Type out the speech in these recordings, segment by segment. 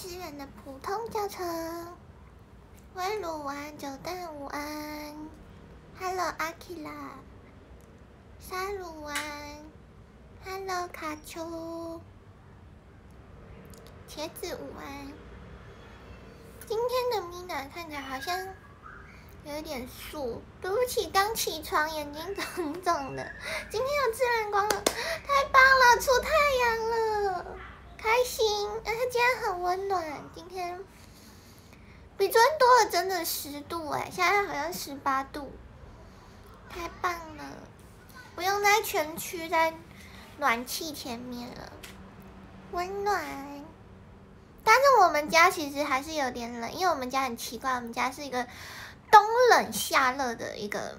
十元的普通教程。微鲁安，九蛋午安，Hello 阿 k 拉，沙鲁安，Hello 卡丘，茄子午安。今天的 Mina 看起来好像有点素，对不起，刚起床眼睛肿肿的。今天有自然光了，太棒了，出太阳了，开心！而且今天很温暖，今天。比昨天多了整整十度哎，现在好像十八度，太棒了，不用在全区在暖气前面了，温暖。但是我们家其实还是有点冷，因为我们家很奇怪，我们家是一个冬冷夏热的一个，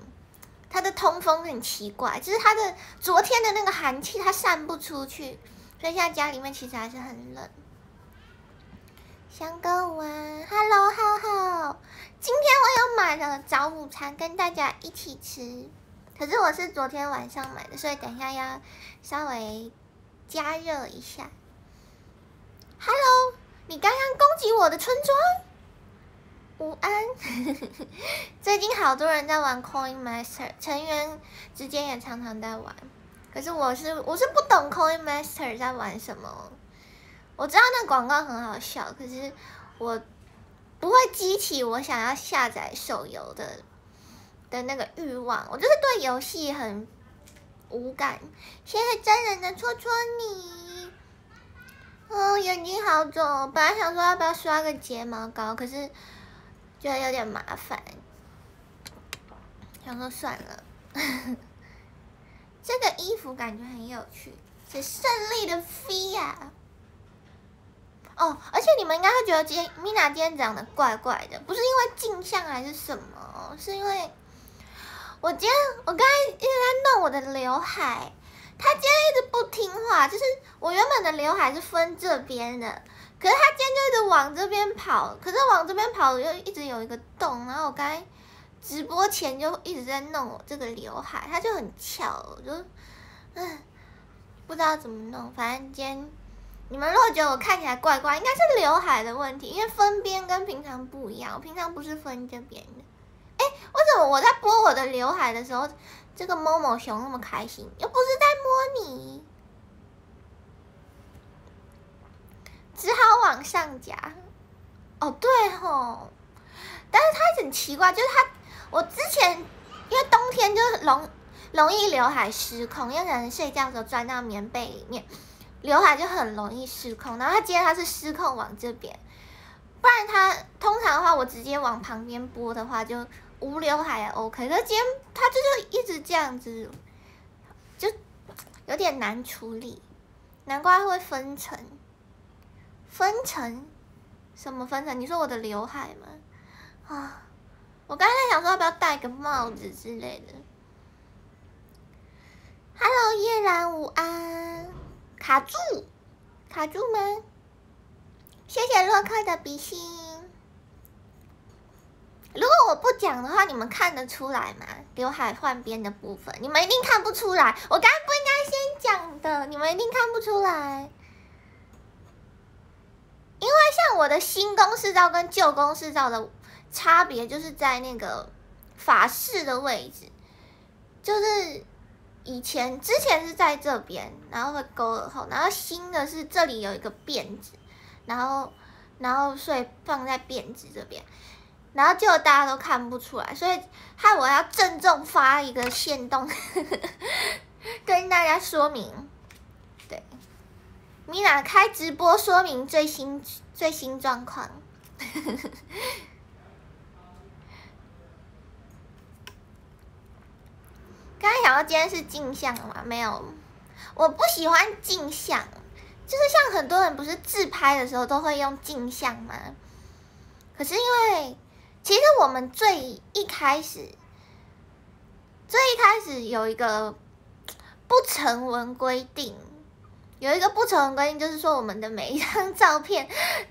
它的通风很奇怪，就是它的昨天的那个寒气它散不出去，所以现在家里面其实还是很冷。香哥晚，Hello，浩浩，今天我有买了早午餐跟大家一起吃，可是我是昨天晚上买的，所以等一下要稍微加热一下。Hello，你刚刚攻击我的村庄，午安。最近好多人在玩 Coin Master，成员之间也常常在玩，可是我是我是不懂 Coin Master 在玩什么。我知道那广告很好笑，可是我不会激起我想要下载手游的的那个欲望。我就是对游戏很无感。谢谢真人的戳戳你，哦，眼睛好肿。本来想说要不要刷个睫毛膏，可是觉得有点麻烦，想说算了。这个衣服感觉很有趣，是胜利的飞呀。哦，而且你们应该会觉得今天 Mina 今天长得怪怪的，不是因为镜像还是什么，是因为我今天我刚才一直在弄我的刘海，他今天一直不听话，就是我原本的刘海是分这边的，可是他今天就一直往这边跑，可是往这边跑又一直有一个洞，然后我刚才直播前就一直在弄我这个刘海，他就很翘，我就嗯不知道怎么弄，反正今天。你们如果觉得我看起来怪怪，应该是刘海的问题，因为分边跟平常不一样，我平常不是分这边的。哎，为什么我在拨我的刘海的时候，这个某某熊那么开心，又不是在摸你？只好往上夹。哦，对吼，但是它很奇怪，就是它，我之前因为冬天就容容易刘海失控，因为可能睡觉的时候钻到棉被里面。刘海就很容易失控，然后他今天他是失控往这边，不然他通常的话，我直接往旁边拨的话就无刘海也 OK，可是今天他就是一直这样子，就有点难处理，难怪会分层，分层，什么分层？你说我的刘海吗？啊，我刚才想说要不要戴个帽子之类的。Hello，叶然午安。卡住，卡住吗？谢谢洛克的比心。如果我不讲的话，你们看得出来吗？刘海换边的部分，你们一定看不出来。我刚不应该先讲的，你们一定看不出来。因为像我的新公式照跟旧公式照的差别，就是在那个法式的位置，就是。以前之前是在这边，然后会勾耳后，然后新的是这里有一个辫子，然后然后所以放在辫子这边，然后就大家都看不出来，所以害我要郑重发一个线动，跟大家说明，对，米娜开直播说明最新最新状况。刚才想到今天是镜像吗？没有，我不喜欢镜像，就是像很多人不是自拍的时候都会用镜像吗？可是因为其实我们最一开始，最一开始有一个不成文规定，有一个不成文规定，就是说我们的每一张照片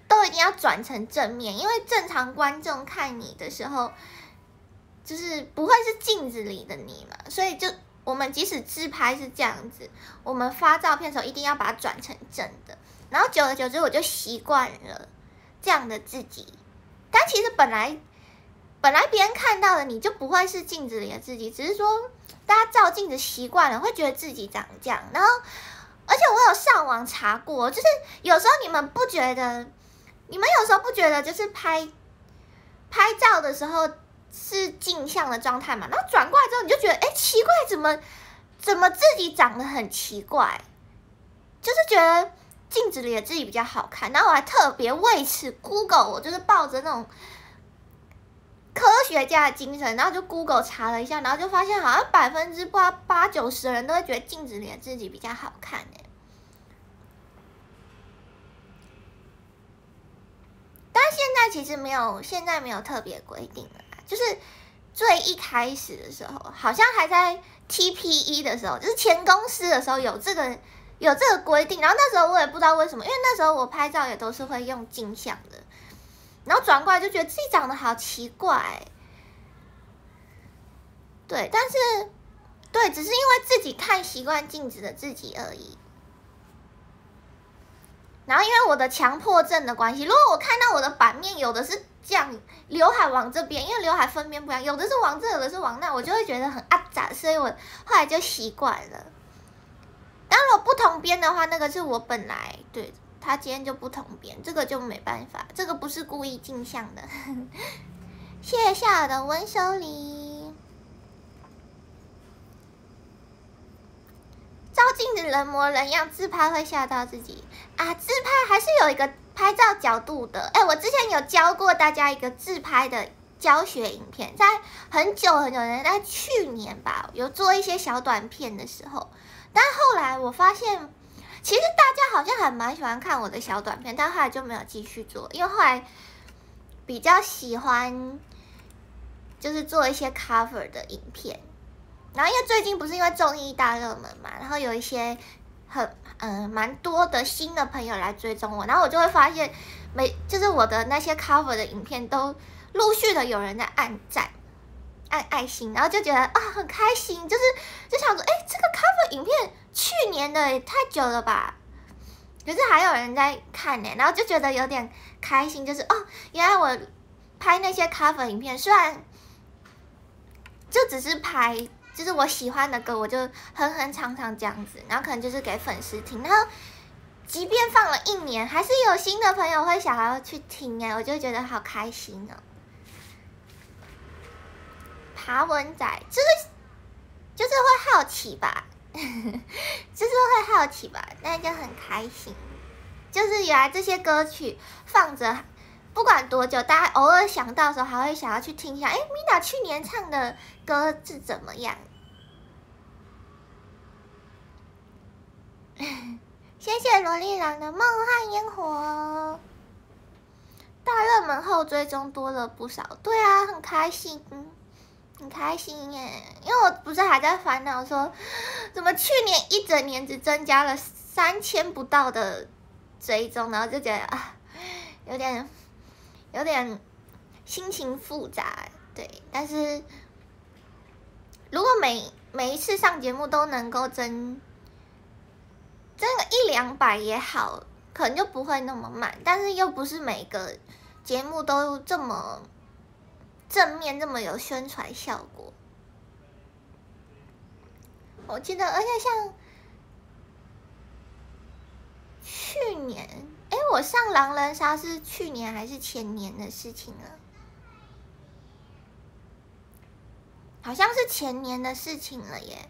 都一定要转成正面，因为正常观众看你的时候。就是不会是镜子里的你嘛，所以就我们即使自拍是这样子，我们发照片的时候一定要把它转成正的。然后久而久之我就习惯了，这样的自己，但其实本来本来别人看到的你就不会是镜子里的自己，只是说大家照镜子习惯了，会觉得自己长这样。然后，而且我有上网查过，就是有时候你们不觉得，你们有时候不觉得，就是拍拍照的时候是镜像的状态嘛？然后转过来之后，你就觉得，哎，奇怪，怎么怎么自己长得很奇怪？就是觉得。镜子里的自己比较好看，然后我还特别为此 Google，我就是抱着那种科学家的精神，然后就 Google 查了一下，然后就发现好像百分之八八九十的人都会觉得镜子里的自己比较好看哎。但现在其实没有，现在没有特别规定了，就是最一开始的时候，好像还在 TPE 的时候，就是前公司的时候有这个。有这个规定，然后那时候我也不知道为什么，因为那时候我拍照也都是会用镜像的，然后转过来就觉得自己长得好奇怪，对，但是对，只是因为自己看习惯镜子的自己而已。然后因为我的强迫症的关系，如果我看到我的版面有的是这样，刘海往这边，因为刘海分边不一样，有的是往这，有的是往那，我就会觉得很阿杂，所以我后来就习惯了。当然，不同边的话，那个是我本来对他今天就不同边，这个就没办法，这个不是故意镜像的。谢谢夏尔的温收礼。照镜子人模人样，自拍会吓到自己啊！自拍还是有一个拍照角度的。哎，我之前有教过大家一个自拍的教学影片，在很久很久年，在去年吧，有做一些小短片的时候。但后来我发现，其实大家好像还蛮喜欢看我的小短片，但后来就没有继续做，因为后来比较喜欢就是做一些 cover 的影片。然后因为最近不是因为综艺大热门嘛，然后有一些很嗯蛮多的新的朋友来追踪我，然后我就会发现每就是我的那些 cover 的影片都陆续的有人在按赞。按爱心，然后就觉得啊很开心，就是就想说，哎，这个 cover 影片去年的也太久了吧，可是还有人在看呢，然后就觉得有点开心，就是哦，原来我拍那些 cover 影片，虽然就只是拍，就是我喜欢的歌，我就哼哼唱唱这样子，然后可能就是给粉丝听，然后即便放了一年，还是有新的朋友会想要去听哎，我就觉得好开心哦。爬文仔就是就是会好奇吧，就是会好奇吧，那就很开心。就是原来这些歌曲放着，不管多久，大家偶尔想到的时候，还会想要去听一下。哎，米娜去年唱的歌是怎么样？谢谢萝莉郎的梦幻烟火，大热门后追踪多了不少，对啊，很开心。很开心耶，因为我不是还在烦恼说，怎么去年一整年只增加了三千不到的追踪，然后就觉得啊，有点有点心情复杂，对。但是如果每每一次上节目都能够增这个一两百也好，可能就不会那么慢。但是又不是每个节目都这么。正面这么有宣传效果，我记得，而且像去年，哎，我上狼人杀是去年还是前年的事情了？好像是前年的事情了耶。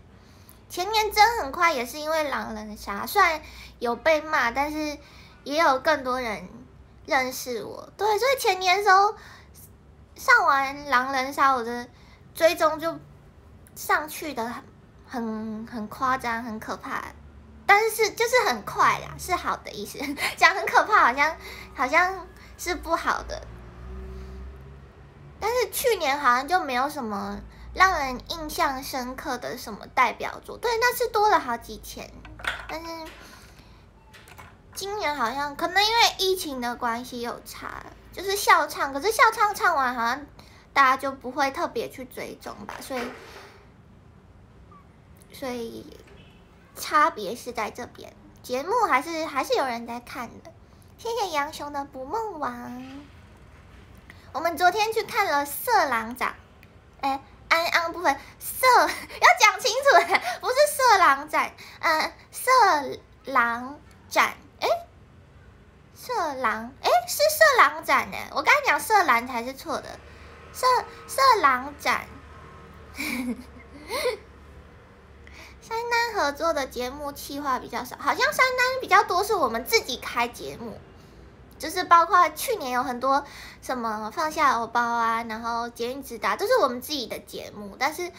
前年真很快，也是因为狼人杀，虽然有被骂，但是也有更多人认识我。对，所以前年时候。上完狼人杀，我的追踪就上去的很很夸张，很可怕。但是就是很快啦，是好的意思。讲很可怕，好像好像是不好的。但是去年好像就没有什么让人印象深刻的什么代表作，对，那是多了好几千。但是今年好像可能因为疫情的关系有差。就是笑唱，可是笑唱唱完好像大家就不会特别去追踪吧，所以所以差别是在这边，节目还是还是有人在看的，谢谢杨雄的捕梦网。我们昨天去看了色狼展，哎，安安部分色 要讲清楚，不是色狼展，嗯，色狼展，哎，色狼，哎，是色狼展呢，我刚才讲色狼才是错的，色色狼展。三单合作的节目企划比较少，好像三单比较多是我们自己开节目，就是包括去年有很多什么放下欧包啊，然后捷运直达都是我们自己的节目，但是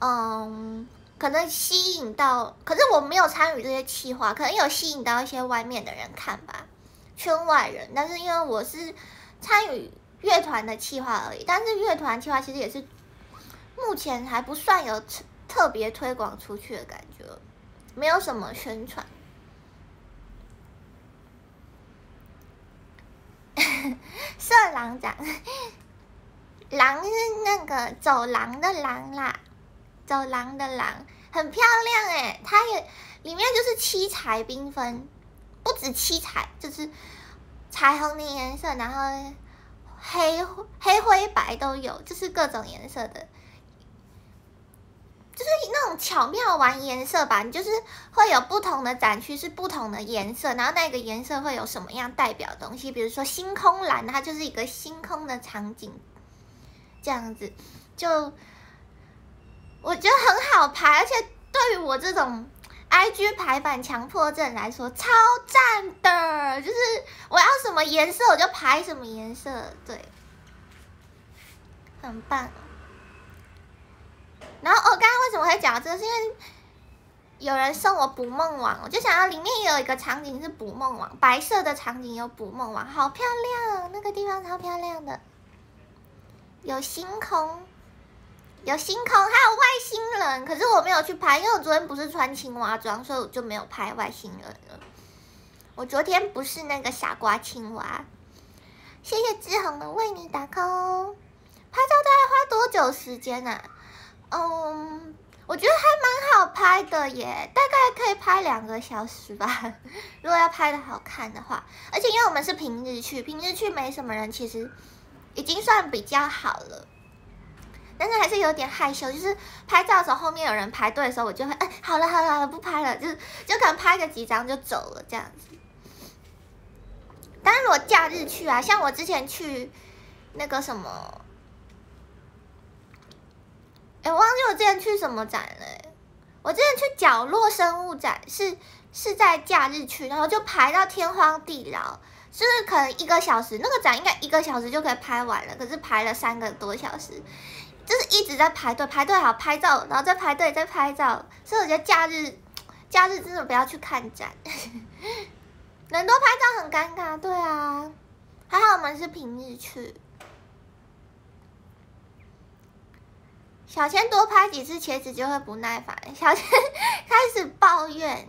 嗯，可能吸引到，可是我没有参与这些企划，可能有吸引到一些外面的人看吧，圈外人，但是因为我是参与乐团的企划而已，但是乐团企划其实也是目前还不算有。特别推广出去的感觉，没有什么宣传。色狼长，狼是那个走廊的狼啦，走廊的狼。很漂亮哎，它也里面就是七彩缤纷，不止七彩，就是彩虹的颜色，然后黑黑灰白都有，就是各种颜色的。就是那种巧妙玩颜色吧，你就是会有不同的展区是不同的颜色，然后那个颜色会有什么样代表东西？比如说星空蓝，它就是一个星空的场景，这样子就我觉得很好拍，而且对于我这种 IG 排版强迫症来说，超赞的，就是我要什么颜色我就排什么颜色，对，很棒。然后我，刚刚为什么会讲这个？是因为有人送我捕梦网，我就想要里面有一个场景是捕梦网，白色的场景有捕梦网，好漂亮，那个地方超漂亮的，有星空，有星空，还有外星人。可是我没有去拍，因为我昨天不是穿青蛙装，所以我就没有拍外星人了。我昨天不是那个傻瓜青蛙。谢谢志恒的为你打 call，拍照大概花多久时间呢？嗯，我觉得还蛮好拍的耶，大概可以拍两个小时吧。如果要拍的好看的话，而且因为我们是平日去，平日去没什么人，其实已经算比较好了。但是还是有点害羞，就是拍照的时候后面有人排队的时候，我就会哎，好了好了好了，不拍了，就是就可能拍个几张就走了这样子。但是如果假日去啊，像我之前去那个什么。哎，忘记我之前去什么展了。我之前去角落生物展，是是在假日去，然后就排到天荒地老，就是可能一个小时，那个展应该一个小时就可以拍完了，可是排了三个多小时，就是一直在排队，排队好拍照，然后再排队再拍照，所以我觉得假日假日真的不要去看展，人多拍照很尴尬。对啊，还好我们是平日去。小千多拍几次茄子就会不耐烦，小千开始抱怨。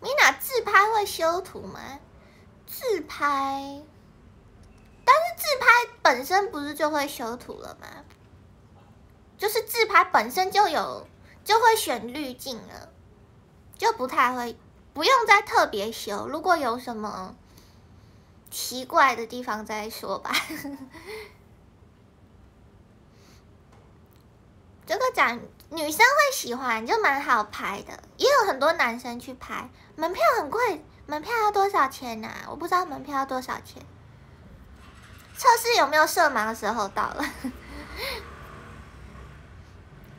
米娜自拍会修图吗？自拍，但是自拍本身不是就会修图了吗？就是自拍本身就有就会选滤镜了，就不太会，不用再特别修。如果有什么。奇怪的地方再说吧。这个展女生会喜欢，就蛮好拍的，也有很多男生去拍。门票很贵，门票要多少钱呢？我不知道门票要多少钱。测试有没有色盲的时候到了，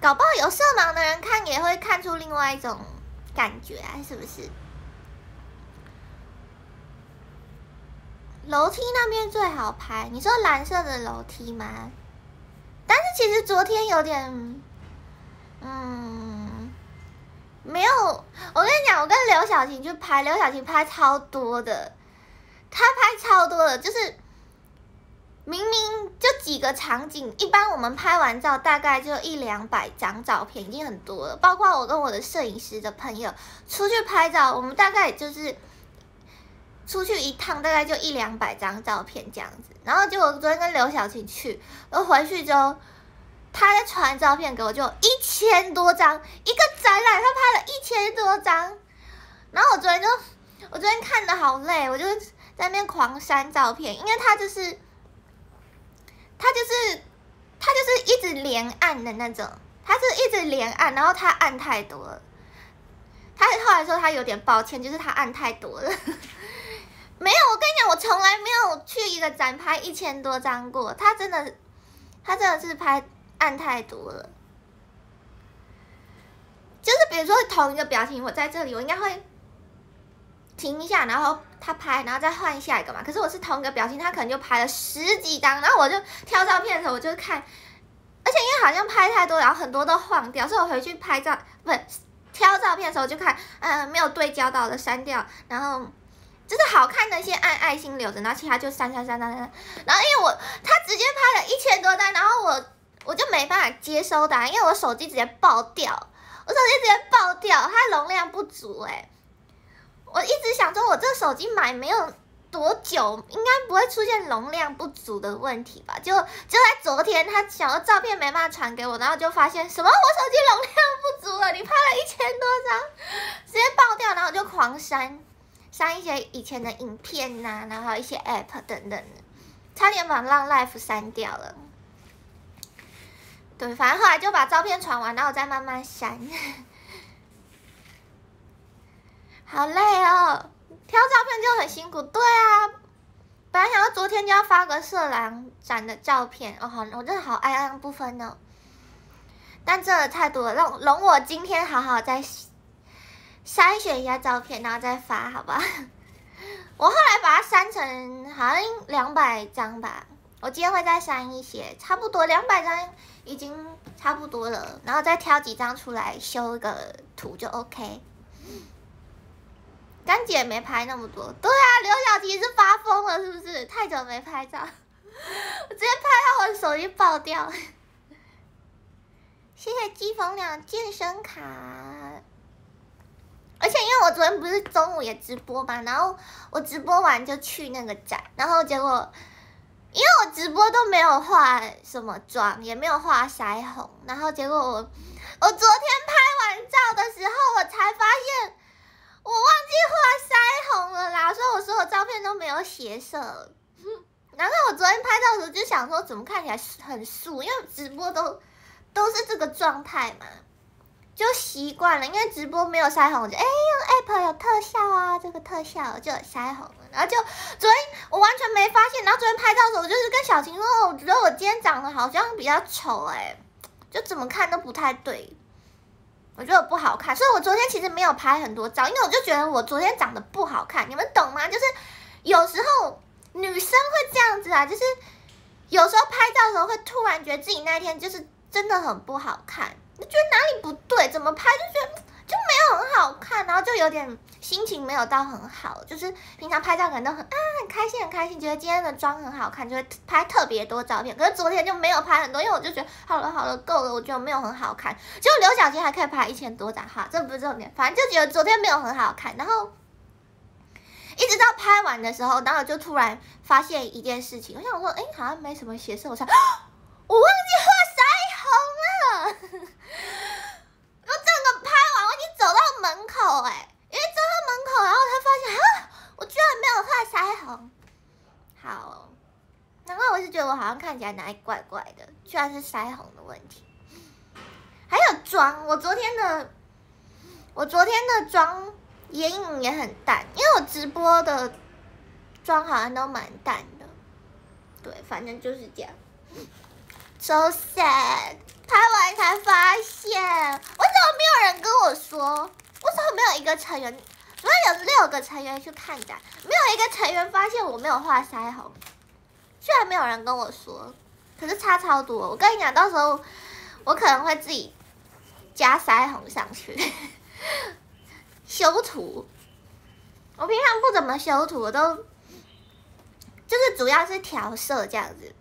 搞不好有色盲的人看也会看出另外一种感觉啊，是不是？楼梯那边最好拍，你说蓝色的楼梯吗？但是其实昨天有点，嗯，没有。我跟你讲，我跟刘晓晴去拍，刘晓晴拍超多的，她拍超多的，就是明明就几个场景，一般我们拍完照大概就一两百张照片，已经很多了。包括我跟我的摄影师的朋友出去拍照，我们大概就是。出去一趟大概就一两百张照片这样子，然后就我昨天跟刘晓晴去，然后回去之后他在传照片给我，就一千多张，一个展览他拍了一千多张。然后我昨天就，我昨天看的好累，我就在那边狂删照片，因为他就是，他就是，他就是一直连按的那种，他是一直连按，然后他按太多了。他后来说他有点抱歉，就是他按太多了。没有，我跟你讲，我从来没有去一个展拍一千多张过，他真的，他真的是拍。按太多了，就是比如说同一个表情，我在这里，我应该会停一下，然后他拍，然后再换下一个嘛。可是我是同一个表情，他可能就拍了十几张，然后我就挑照片的时候，我就看，而且因为好像拍太多，然后很多都晃掉，所以我回去拍照不是挑照片的时候就看，嗯，没有对焦到的删掉，然后就是好看的先按爱心留着，然后其他就删删删删删。然后因为我他直接拍了一千多单，然后我。我就没办法接收的，因为我手机直接爆掉，我手机直接爆掉，它容量不足哎。我一直想说，我这手机买没有多久，应该不会出现容量不足的问题吧？就就在昨天，他想要照片没办法传给我，然后就发现什么，我手机容量不足了，你拍了一千多张，直接爆掉，然后我就狂删，删一些以前的影片呐，然后一些 app 等等，差点把浪 life 删掉了。对，反正后来就把照片传完，然后再慢慢删。好累哦，挑照片就很辛苦。对啊，本来想要昨天就要发个色狼展的照片，哦好，我真的好爱按不分哦。但真的太多了，容容我今天好好再筛选一下照片，然后再发，好吧？我后来把它删成好像两百张吧，我今天会再删一些，差不多两百张。已经差不多了，然后再挑几张出来修一个图就 OK。干姐没拍那么多，对啊，刘小琪是发疯了是不是？太久没拍照，我直接拍到我的手机爆掉。谢谢季风亮健身卡，而且因为我昨天不是中午也直播嘛，然后我直播完就去那个展，然后结果。因为我直播都没有化什么妆，也没有画腮红，然后结果我我昨天拍完照的时候，我才发现我忘记画腮红了啦，所以我所有照片都没有血色。然后我昨天拍照的时候就想说，怎么看起来很素？因为直播都都是这个状态嘛。就习惯了，因为直播没有腮红，就哎用 app 有特效啊，这个特效就有腮红。然后就昨天我完全没发现，然后昨天拍照的时候，我就是跟小晴说，我觉得我今天长得好像比较丑哎，就怎么看都不太对，我觉得我不好看，所以我昨天其实没有拍很多照，因为我就觉得我昨天长得不好看，你们懂吗？就是有时候女生会这样子啊，就是有时候拍照的时候会突然觉得自己那天就是真的很不好看。就觉得哪里不对？怎么拍就觉得就没有很好看，然后就有点心情没有到很好。就是平常拍照可能都很啊很开心很开心，觉得今天的妆很好看，就会拍特别多照片。可是昨天就没有拍很多，因为我就觉得好了好了够了，我觉得没有很好看。结果刘晓琪还可以拍一千多张哈，这不是重点，反正就觉得昨天没有很好看。然后一直到拍完的时候，然后就突然发现一件事情，我想说哎好像没什么血色，我才我忘记画腮红了。我整个拍完，我已经走到门口哎，因为走到门口，然后才发现啊，我居然没有画腮红。好，难怪我是觉得我好像看起来哪里怪怪的，居然是腮红的问题。还有妆，我昨天的，我昨天的妆眼影也很淡，因为我直播的妆好像都蛮淡的。对，反正就是这样。So sad。拍完才发现，为什么没有人跟我说？为什么没有一个成员？主要有六个成员去看展，没有一个成员发现我没有画腮红，居然没有人跟我说。可是差超多，我跟你讲，到时候我可能会自己加腮红上去，修图。我平常不怎么修图，我都就是主要是调色这样子。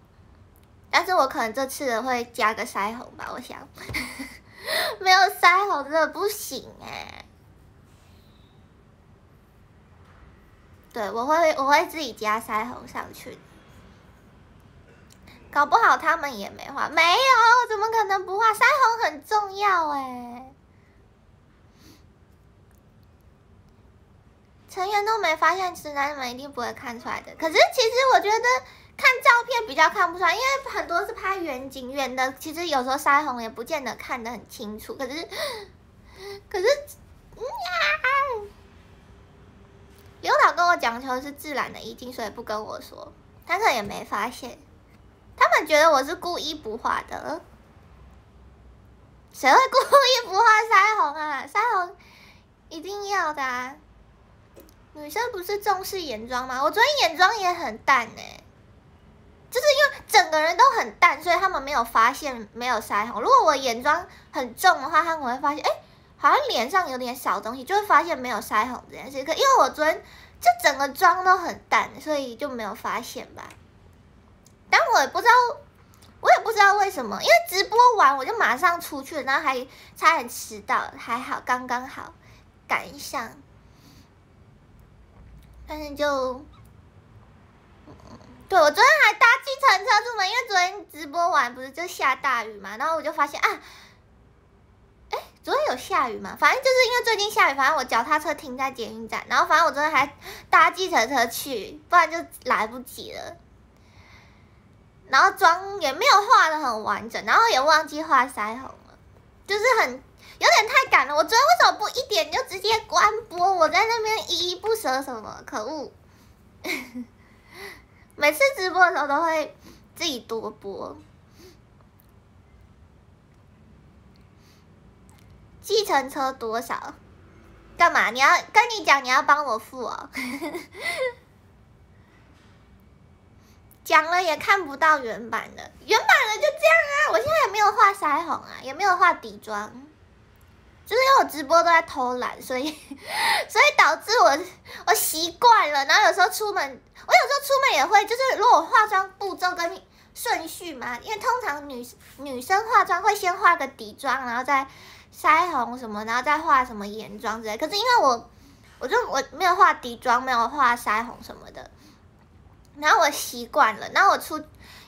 但是我可能这次会加个腮红吧，我想，没有腮红真的不行哎。对，我会我会自己加腮红上去。搞不好他们也没画，没有，怎么可能不画？腮红很重要哎。成员都没发现，直男们一定不会看出来的。可是其实我觉得看照片比较看不出来，因为很多是拍远景远的，其实有时候腮红也不见得看得很清楚。可是，可是，呀，刘导跟我讲求的是自然的意境，所以不跟我说，他可能也没发现。他们觉得我是故意不画的，谁会故意不画腮红啊？腮红一定要的啊！女生不是重视眼妆吗？我昨天眼妆也很淡呢，就是因为整个人都很淡，所以他们没有发现没有腮红。如果我眼妆很重的话，他们会发现，哎，好像脸上有点小东西，就会发现没有腮红这件事。可因为我昨天就整个妆都很淡，所以就没有发现吧。但我也不知道，我也不知道为什么，因为直播完我就马上出去了，然后还差点迟到，还好刚刚好赶上。但是就，对我昨天还搭计程车出门，因为昨天直播完不是就下大雨嘛，然后我就发现啊，哎，昨天有下雨嘛？反正就是因为最近下雨，反正我脚踏车停在捷运站，然后反正我昨天还搭计程车去，不然就来不及了。然后妆也没有画的很完整，然后也忘记画腮红了，就是很。有点太赶了，我昨天为什么不一点就直接关播？我在那边依依不舍，什么可恶！每次直播的时候都会自己多播。计程车多少？干嘛？你要跟你讲，你要帮我付哦。讲了也看不到原版的，原版的就这样啊！我现在也没有画腮红啊，也没有画底妆。就是因为我直播都在偷懒，所以 所以导致我我习惯了。然后有时候出门，我有时候出门也会，就是如果化妆步骤跟顺序嘛，因为通常女女生化妆会先画个底妆，然后再腮红什么，然后再画什么眼妆之类。可是因为我我就我没有画底妆，没有画腮红什么的，然后我习惯了，然后我出。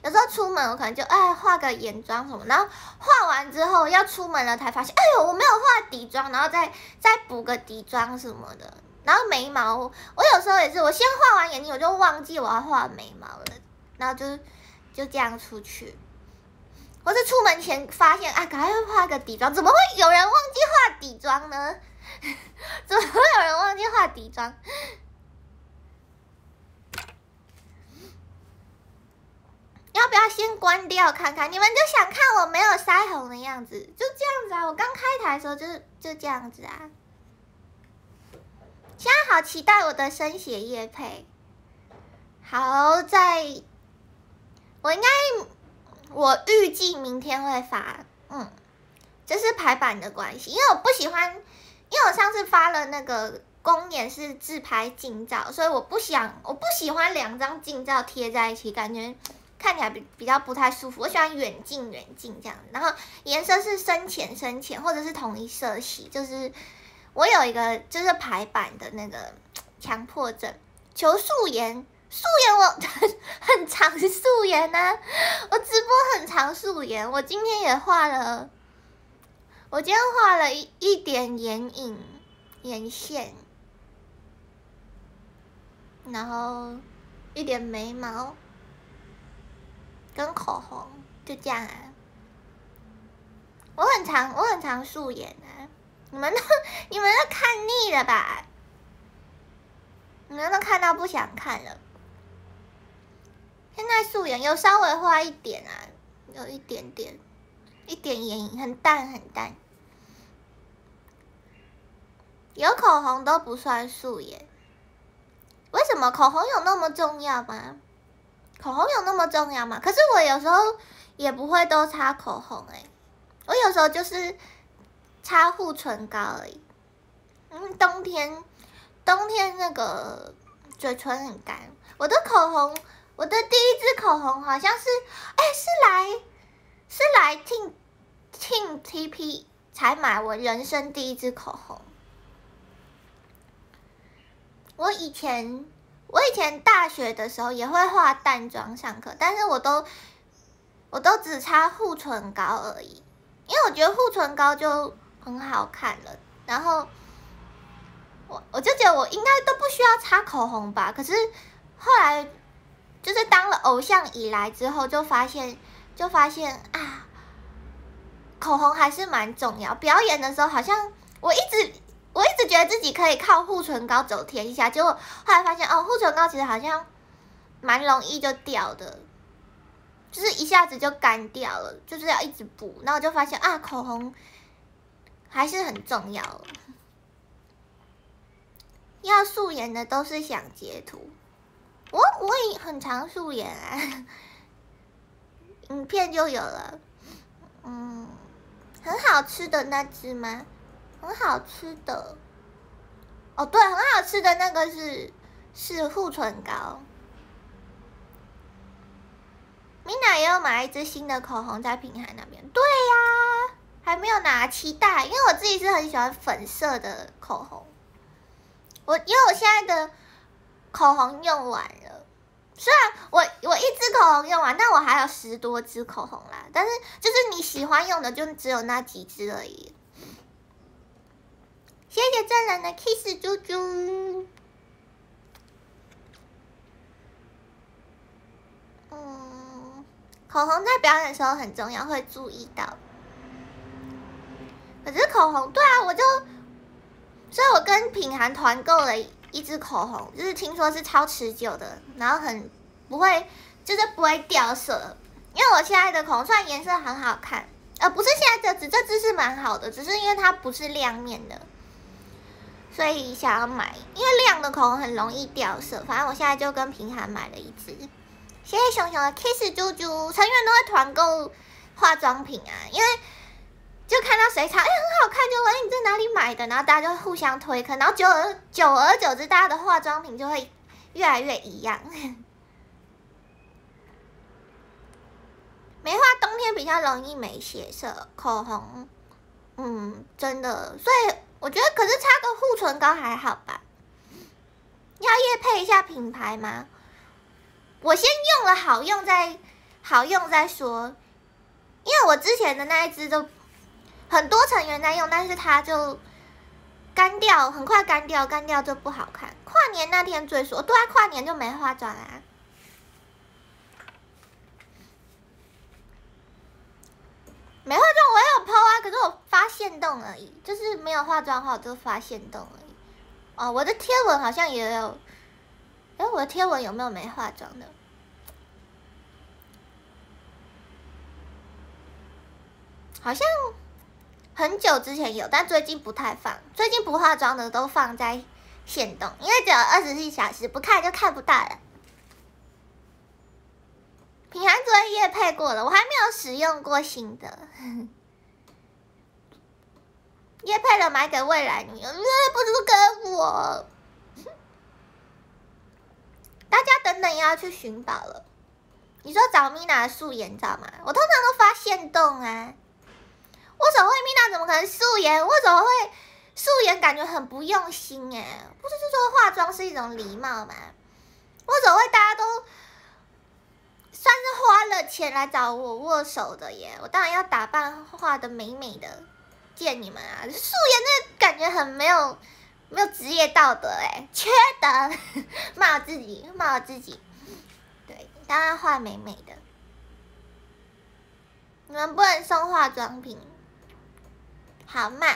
有时候出门我可能就哎画个眼妆什么，然后画完之后要出门了才发现，哎呦我没有画底妆，然后再再补个底妆什么的。然后眉毛，我有时候也是，我先画完眼睛我就忘记我要画眉毛了，然后就就这样出去。我是出门前发现啊，赶快画个底妆，怎么会有人忘记画底妆呢？怎么会有人忘记画底妆？要不要先关掉看看？你们就想看我没有腮红的样子，就这样子啊！我刚开台的时候就是就这样子啊。现在好期待我的生血液配。好在，我应该我预计明天会发，嗯，这是排版的关系，因为我不喜欢，因为我上次发了那个公演是自拍近照，所以我不想我不喜欢两张近照贴在一起，感觉。看起来比比较不太舒服，我喜欢远近远近这样，然后颜色是深浅深浅，或者是同一色系。就是我有一个就是排版的那个 强迫症，求素颜，素颜我 很很常素颜呢，我直播很常素颜，我今天也画了，我今天画了一一点眼影眼线，然后一点眉毛。跟口红就这样啊，我很常我很常素颜啊，你们都你们都看腻了吧？你们都看到不想看了。现在素颜有稍微画一点啊，有一点点，一点眼影，很淡很淡。有口红都不算素颜，为什么口红有那么重要吗？口红有那么重要吗？可是我有时候也不会都擦口红哎，我有时候就是擦护唇膏而已。嗯，冬天冬天那个嘴唇很干，我的口红，我的第一支口红好像是哎是来是来 T T T P 才买我人生第一支口红，我以前。我以前大学的时候也会化淡妆上课，但是我都我都只擦护唇膏而已，因为我觉得护唇膏就很好看了。然后我我就觉得我应该都不需要擦口红吧。可是后来就是当了偶像以来之后，就发现就发现啊，口红还是蛮重要。表演的时候好像我一直我一直觉得自己可以靠护唇膏走天下，结果后来发现哦，护唇膏其实好像蛮容易就掉的。就是一下子就干掉了，就是要一直补，然后就发现啊，口红还是很重要。要素颜的都是想截图，我我也很常素颜啊，影片就有了。嗯，很好吃的那只吗？很好吃的。哦，对，很好吃的那个是是护唇膏。Mina 也有买一支新的口红在平海那边。对呀，还没有拿，期待。因为我自己是很喜欢粉色的口红。我因为我现在的口红用完了，虽然我我一支口红用完，但我还有十多支口红啦。但是就是你喜欢用的，就只有那几支而已。谢谢真人的 kiss 猪猪。嗯。口红在表演的时候很重要，会注意到。可是口红，对啊，我就，所以我跟品涵团购了一支口红，就是听说是超持久的，然后很不会，就是不会掉色。因为我现在的口红虽然颜色很好看，呃，不是现在这支，这支是蛮好的，只是因为它不是亮面的，所以想要买。因为亮的口红很容易掉色，反正我现在就跟平涵买了一支。谢谢熊熊的 kiss 猪猪，成员都会团购化妆品啊，因为就看到谁擦，哎，很好看，就问你在哪里买的，然后大家就互相推坑，然后久而久而久之，大家的化妆品就会越来越一样。没画冬天比较容易没血色，口红，嗯，真的，所以我觉得，可是擦个护唇膏还好吧？要夜配一下品牌吗？我先用了好用再好用再说，因为我之前的那一支都很多成员在用，但是它就干掉，很快干掉，干掉就不好看。跨年那天最说，对啊，跨年就没化妆啊，没化妆我也有 PO 啊，可是我发现动而已，就是没有化妆后就发现动而已。哦，我的贴文好像也有。哎，我的贴文有没有没化妆的？好像很久之前有，但最近不太放。最近不化妆的都放在线动，因为只有二十四小时，不看就看不到了。平安昨天夜配过了，我还没有使用过新的。夜配了，买给未来女友，不是给我。大家等等要去寻宝了。你说找米娜的素颜照吗？我通常都发现动啊。我怎么会米娜怎么可能素颜？我怎么会素颜？感觉很不用心哎。不是就说化妆是一种礼貌吗？我怎么会大家都算是花了钱来找我握手的耶？我当然要打扮画的美美的见你们啊！素颜那感觉很没有。没有职业道德哎，缺德，骂我自己，骂我自己，对，当然画美美的。你们不能送化妆品，好嘛？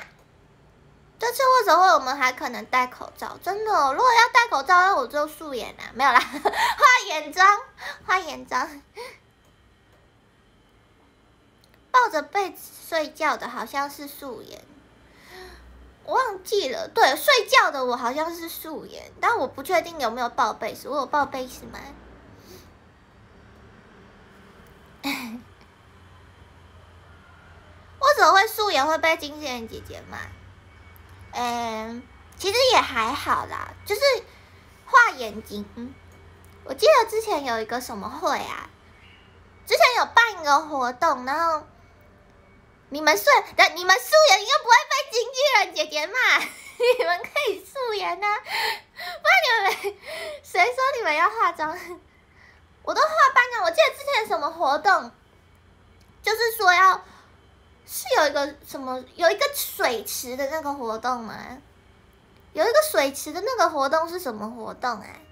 这次握手会我们还可能戴口罩，真的。如果要戴口罩，那我就素颜啊，没有啦，画眼妆，画眼妆。抱着被子睡觉的好像是素颜。忘记了，对，睡觉的我好像是素颜，但我不确定有没有抱被子，我有抱被子吗？我怎么会素颜会被经纪人姐姐骂？嗯，其实也还好啦，就是画眼睛。我记得之前有一个什么会啊，之前有办一个活动，然后。你们素，你们素颜又不会被经纪人姐姐骂，你们可以素颜呐。不然你们谁说你们要化妆？我都化斑了。我记得之前什么活动，就是说要是有一个什么有一个水池的那个活动吗？有一个水池的那个活动是什么活动哎？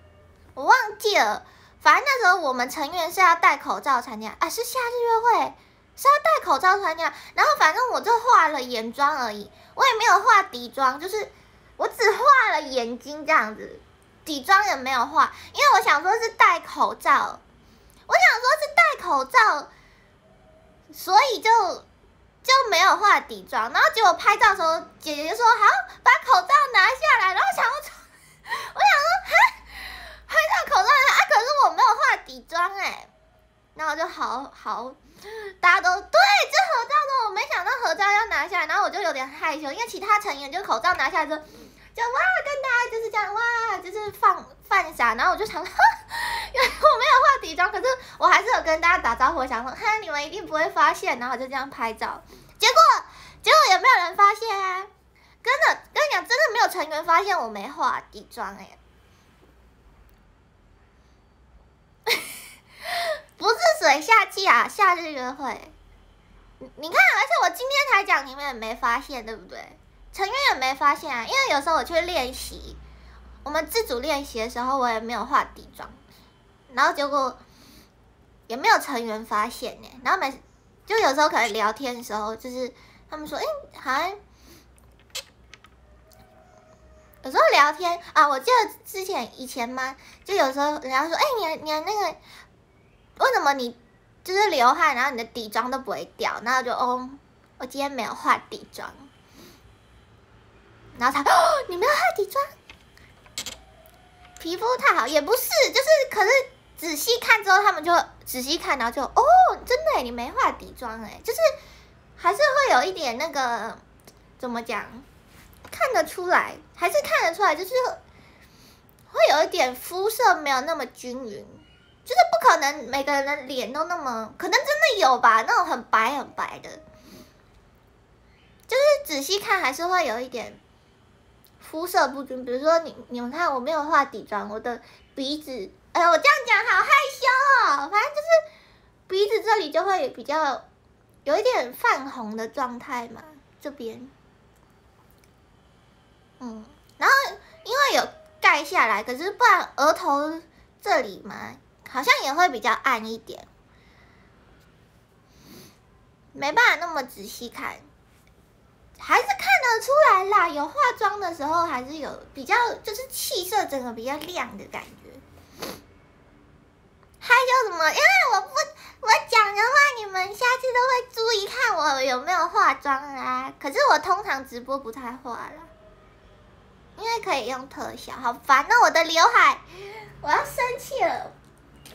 我忘记了。反正那时候我们成员是要戴口罩参加啊，是夏日约会是要戴口罩参加。然后反正我就画了眼妆而已，我也没有画底妆，就是我只画了眼睛这样子，底妆也没有画，因为我想说是戴口罩，我想说是戴口罩，所以就就没有化底妆。然后结果拍照的时候，姐姐就说好把口罩拿下来，然后想我想说哈。拍照口罩啊！可是我没有化底妆哎，然后就好好，大家都对这合照的，我没想到合照要拿下来，然后我就有点害羞，因为其他成员就口罩拿下来之后，就哇跟大家就是这样哇，就是放犯傻，然后我就想，哈因为我没有化底妆，可是我还是有跟大家打招呼，我想说哈你们一定不会发现，然后就这样拍照，结果结果也没有人发现啊，真的跟你讲，真的没有成员发现我没化底妆哎。不是水下季啊，夏日约会。你你看，而且我今天才讲，你们也没发现，对不对？成员也没发现啊，因为有时候我去练习，我们自主练习的时候，我也没有化底妆，然后结果也没有成员发现呢。然后每就有时候可能聊天的时候，就是他们说，哎，好像 有时候聊天啊，我记得之前以前嘛，就有时候人家说，哎，你你那个。为什么你就是流汗，然后你的底妆都不会掉？然后就哦，我今天没有化底妆。然后他哦，你没有化底妆，皮肤太好也不是，就是可是仔细看之后，他们就仔细看，然后就哦，真的你没化底妆哎，就是还是会有一点那个怎么讲，看得出来，还是看得出来，就是会有一点肤色没有那么均匀。就是不可能每个人的脸都那么，可能真的有吧，那种很白很白的，就是仔细看还是会有一点肤色不均。比如说你你们看我没有化底妆，我的鼻子，哎我这样讲好害羞哦。反正就是鼻子这里就会比较有一点泛红的状态嘛，这边，嗯，然后因为有盖下来，可是不然额头这里嘛。好像也会比较暗一点，没办法那么仔细看，还是看得出来啦。有化妆的时候，还是有比较，就是气色整个比较亮的感觉。害羞什么？因为我不我讲的话，你们下次都会注意看我有没有化妆啊。可是我通常直播不太化了，因为可以用特效。好烦哦，我的刘海，我要生气了。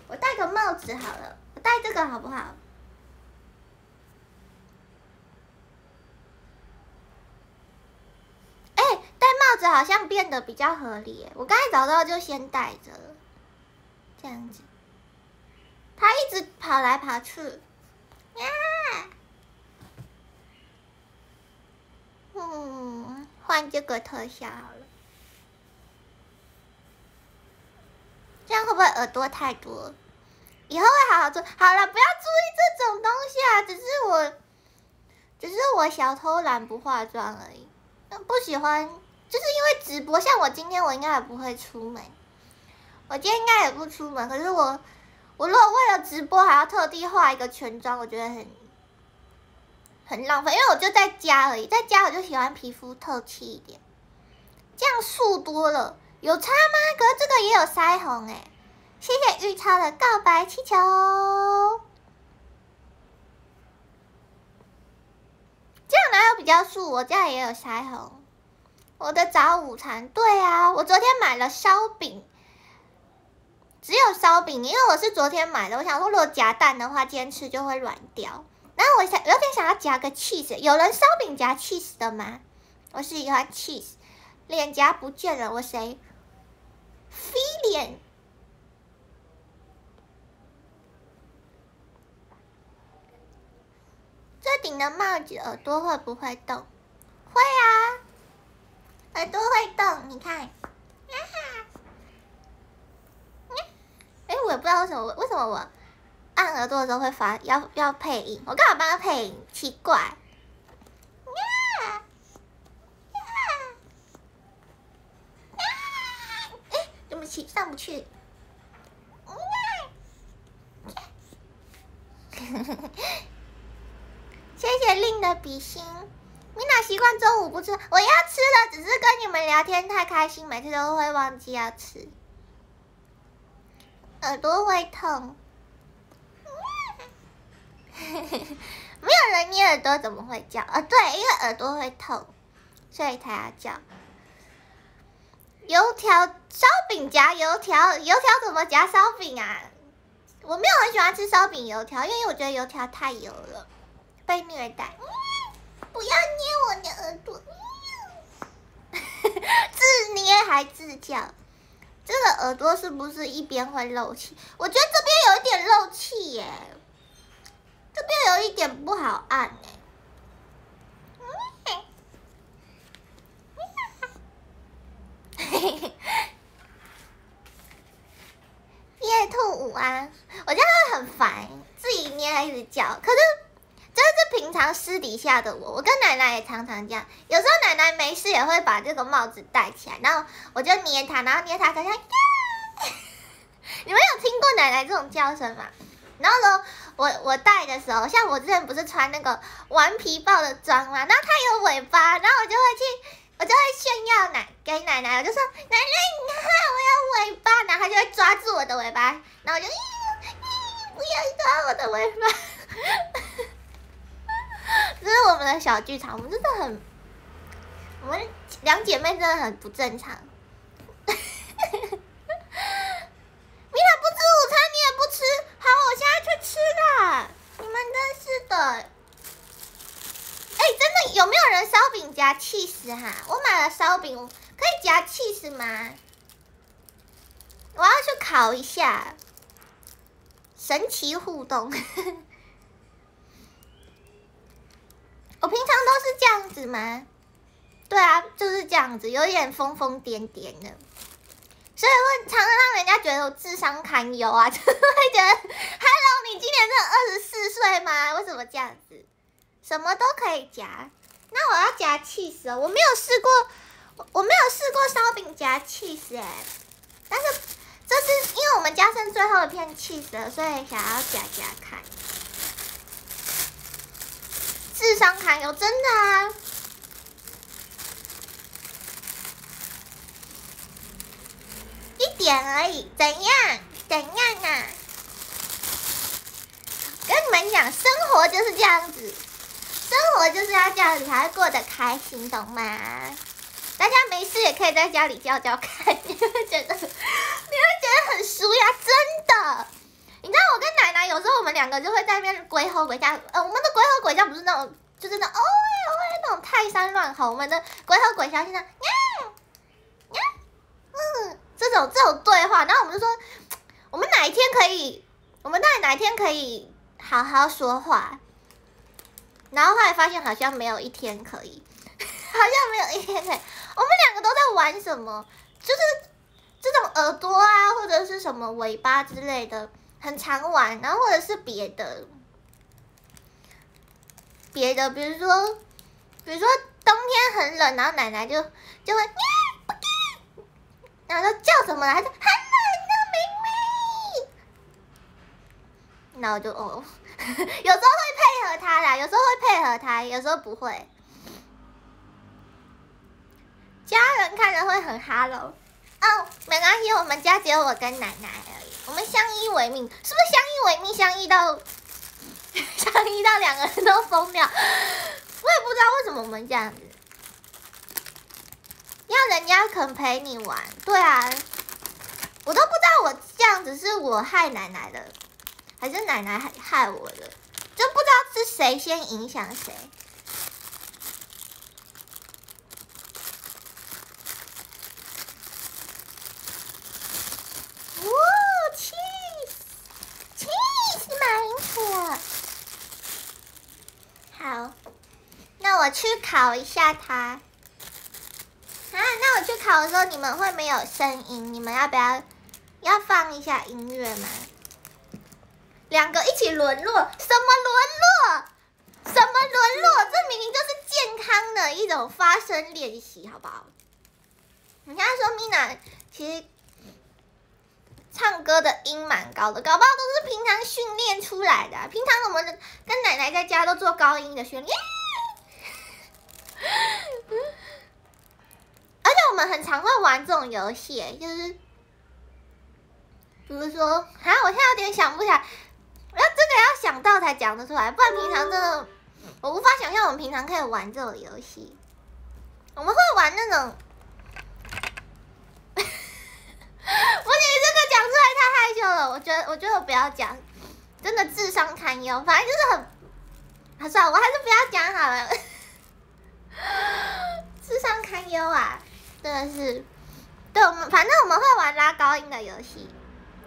我戴个帽子好了，我戴这个好不好？哎，戴帽子好像变得比较合理。我刚才找到就先戴着，这样子。他一直跑来跑去，呀！嗯，换这个特效好了。这样会不会耳朵太多？以后会好好做。好了，不要注意这种东西啊！只是我，只是我小偷懒不化妆而已。不喜欢，就是因为直播。像我今天，我应该也不会出门。我今天应该也不出门。可是我，我如果为了直播还要特地化一个全妆，我觉得很很浪费。因为我就在家而已，在家我就喜欢皮肤透气一点，这样素多了。有差吗？可是这个也有腮红哎！谢谢玉超的告白气球。这样哪有比较素？我家也有腮红。我的早午餐，对啊，我昨天买了烧饼，只有烧饼，因为我是昨天买的。我想说，如果夹蛋的话，今天吃就会软掉。然后我想有点想要夹个 cheese，有人烧饼夹 cheese 的吗？我是喜欢 cheese。脸颊不见了，我谁？飞脸，这顶的帽子耳朵会不会动？会啊，耳朵会动，你看，哎，我也不知道为什么，为什么我？按耳朵的时候会发要要配音，我刚好帮他配音，奇怪。哎，对不起，上不去。谢谢令的比心。米娜习惯中午不吃，我要吃了，只是跟你们聊天太开心，每次都会忘记要吃。耳朵会痛。没有人捏耳朵怎么会叫？啊，对，因为耳朵会痛，所以才要叫。油条烧饼夹油条，油条怎么夹烧饼啊？我没有很喜欢吃烧饼油条，因为我觉得油条太油了，被虐待。不要捏我的耳朵，自捏还自叫。这个耳朵是不是一边会漏气？我觉得这边有一点漏气耶，这边有一点不好按哎。夜兔午安，我这样会很烦，自己捏还一直叫。可是这是平常私底下的我，我跟奶奶也常常这样。有时候奶奶没事也会把这个帽子戴起来，然后我就捏它，然后捏它，它像。你们有听过奶奶这种叫声吗？然后呢，我我戴的时候，像我之前不是穿那个顽皮豹的装吗？然后它有尾巴，然后我就会去。我就会炫耀奶给奶奶，我就说奶奶你看我有尾巴，然后它就会抓住我的尾巴，然后我就咦咦不要抓我的尾巴，这是我们的小剧场，我们真的很，我们两姐妹真的很不正常。米娜不吃午餐，你也不吃，好，我现在去吃啦，你们真是的。哎，真的有没有人烧饼夹气死哈？我买了烧饼，可以夹气死吗？我要去烤一下。神奇互动，我平常都是这样子吗？对啊，就是这样子，有点疯疯癫癫的，所以会常常让人家觉得我智商堪忧啊，就会觉得，Hello，你今年是二十四岁吗？为什么这样子？什么都可以夹，那我要夹 cheese 哦，我没有试过，我我没有试过烧饼夹 cheese 哎，但是这是因为我们家剩最后一片 cheese 了，所以想要夹夹看。智商卡有真的啊，一点而已，怎样？怎样啊？跟你们讲，生活就是这样子。生活就是要这样子才会过得开心，懂吗？大家没事也可以在家里叫叫看，你 会觉得你会觉得很舒呀，真的。你知道我跟奶奶有时候我两个就会在那边鬼吼鬼叫，呃，我们的鬼吼鬼叫不是那种，就是那哦哟那种泰山乱吼，我们的鬼吼鬼叫是那呀呀，嗯，这种这种对话，然后我们就说，我们哪一天可以，我们到底哪一天可以好好说话？然后后来发现好像没有一天可以，好像没有一天可以。我们两个都在玩什么？就是这种耳朵啊，或者是什么尾巴之类的，很常玩。然后或者是别的，别的，比如说，比如说冬天很冷，然后奶奶就就会，然后叫什么？还是很冷的妹妹。然后就哦。有时候会配合他啦，有时候会配合他，有时候不会。家人看着会很哈喽哦，没关系，我们家只有我跟奶奶而已，我们相依为命，是不是相依为命？相依到 相依到两个人都疯掉，我也不知道为什么我们这样子，要人家肯陪你玩，对啊，我都不知道我这样子是我害奶奶的。还是奶奶害害我的，就不知道是谁先影响谁。哇，cheese，cheese 马好，那我去烤一下它。啊，那我去烤的时候，你们会没有声音？你们要不要要放一下音乐吗？两个一起沦落，什么沦落？什么沦落？这明明就是健康的一种发声练习，好不好？你看，说 Mina 其实唱歌的音蛮高的，搞不好都是平常训练出来的。平常我们跟奶奶在家都做高音的训练，而且我们很常会玩这种游戏，就是。比如说，啊，我现在有点想不起来，要这个要想到才讲得出来，不然平常真的我无法想象我们平常可以玩这种游戏。我们会玩那种，这个讲出来太害羞了，我觉得我觉得我不要讲，真的智商堪忧，反正就是很，啊，算了，我还是不要讲好了，智商堪忧啊，真的是，对我们反正我们会玩拉高音的游戏。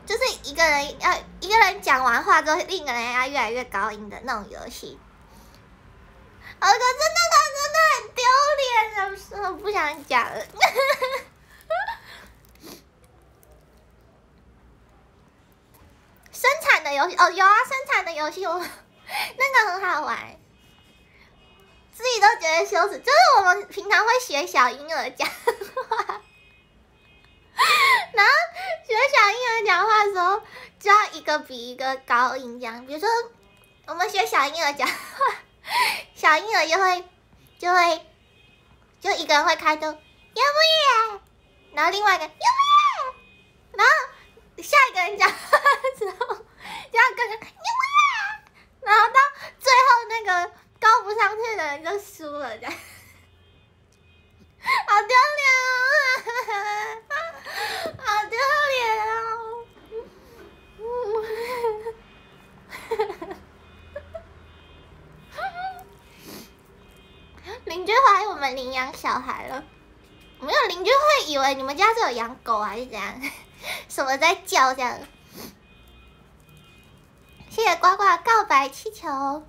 就是一个人要一个人讲完话之后，另一个人要越来越高音的那种游戏。哦，哥真的，他真的很丢脸，是我不想讲了。生的游戏哦，有啊，生产的游戏我 那个很好玩，自己都觉得羞耻。就是我们平常会学小婴儿讲话。然后学小婴儿讲话的时候，就要一个比一个高音这样。比如说，我们学小婴儿讲话，小婴儿就会就会就一个人会开灯，要不要？然后另外一个要不要？然后下一个人讲话的时候，就要跟着？然后到最后那个高不上去的人就输了，这样。好丢脸啊！好丢脸啊！邻居怀疑我们领养小孩了，没有邻居会以为你们家是有养狗还是怎样？什么在叫这样？谢谢呱呱告白气球。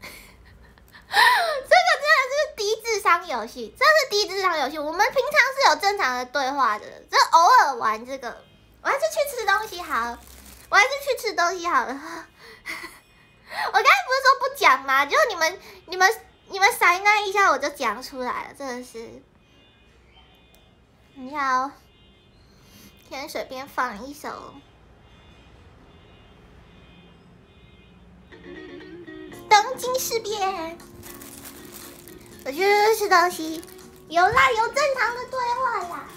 这个真的是低智商游戏，这是低智商游戏。我们平常是有正常的对话的，这偶尔玩这个，我还是去吃东西好，我还是去吃东西好了。我刚才不是说不讲吗？就你们、你们、你们塞那一下，我就讲出来了，真的是。你好，先随便放一首《东京事变》。我就是吃东西，有啦，有正常的对话啦。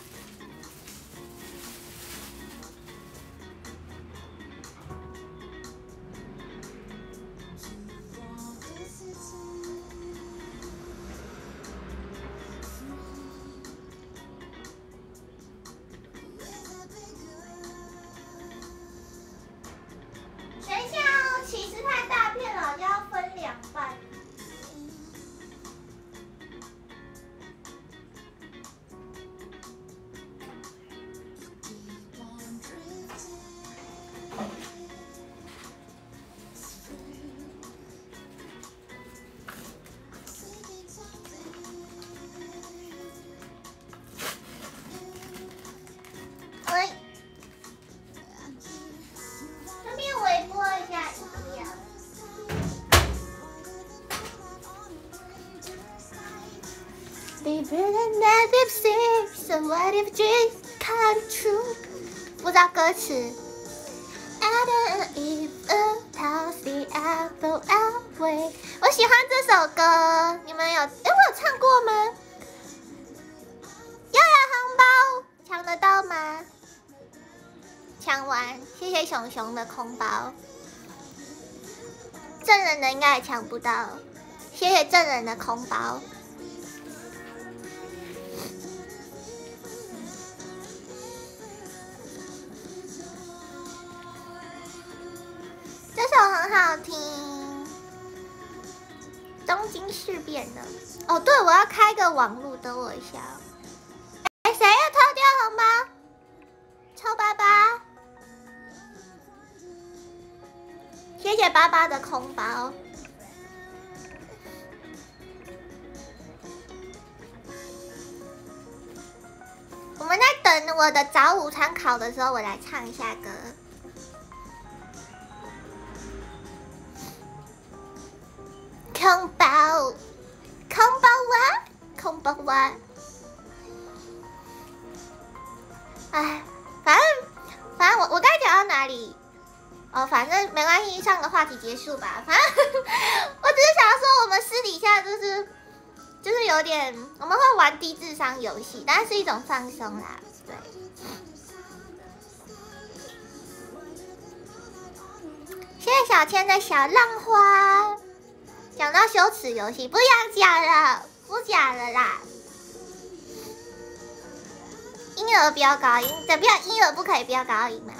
熊熊的空包。证人的应该也抢不到，谢谢证人的空包。这首很好听，《东京事变》的哦。对，我要开个网路，等我一下。红包。我们在等我的早午餐烤的时候，我来唱一下歌。束吧。反正 我只是想说，我们私底下就是就是有点，我们会玩低智商游戏，但是一种放松啦。对。谢谢小千的小浪花。讲到羞耻游戏，不要讲了，不讲了啦。婴儿飙高音，怎么样？婴儿不可以飙高音吗？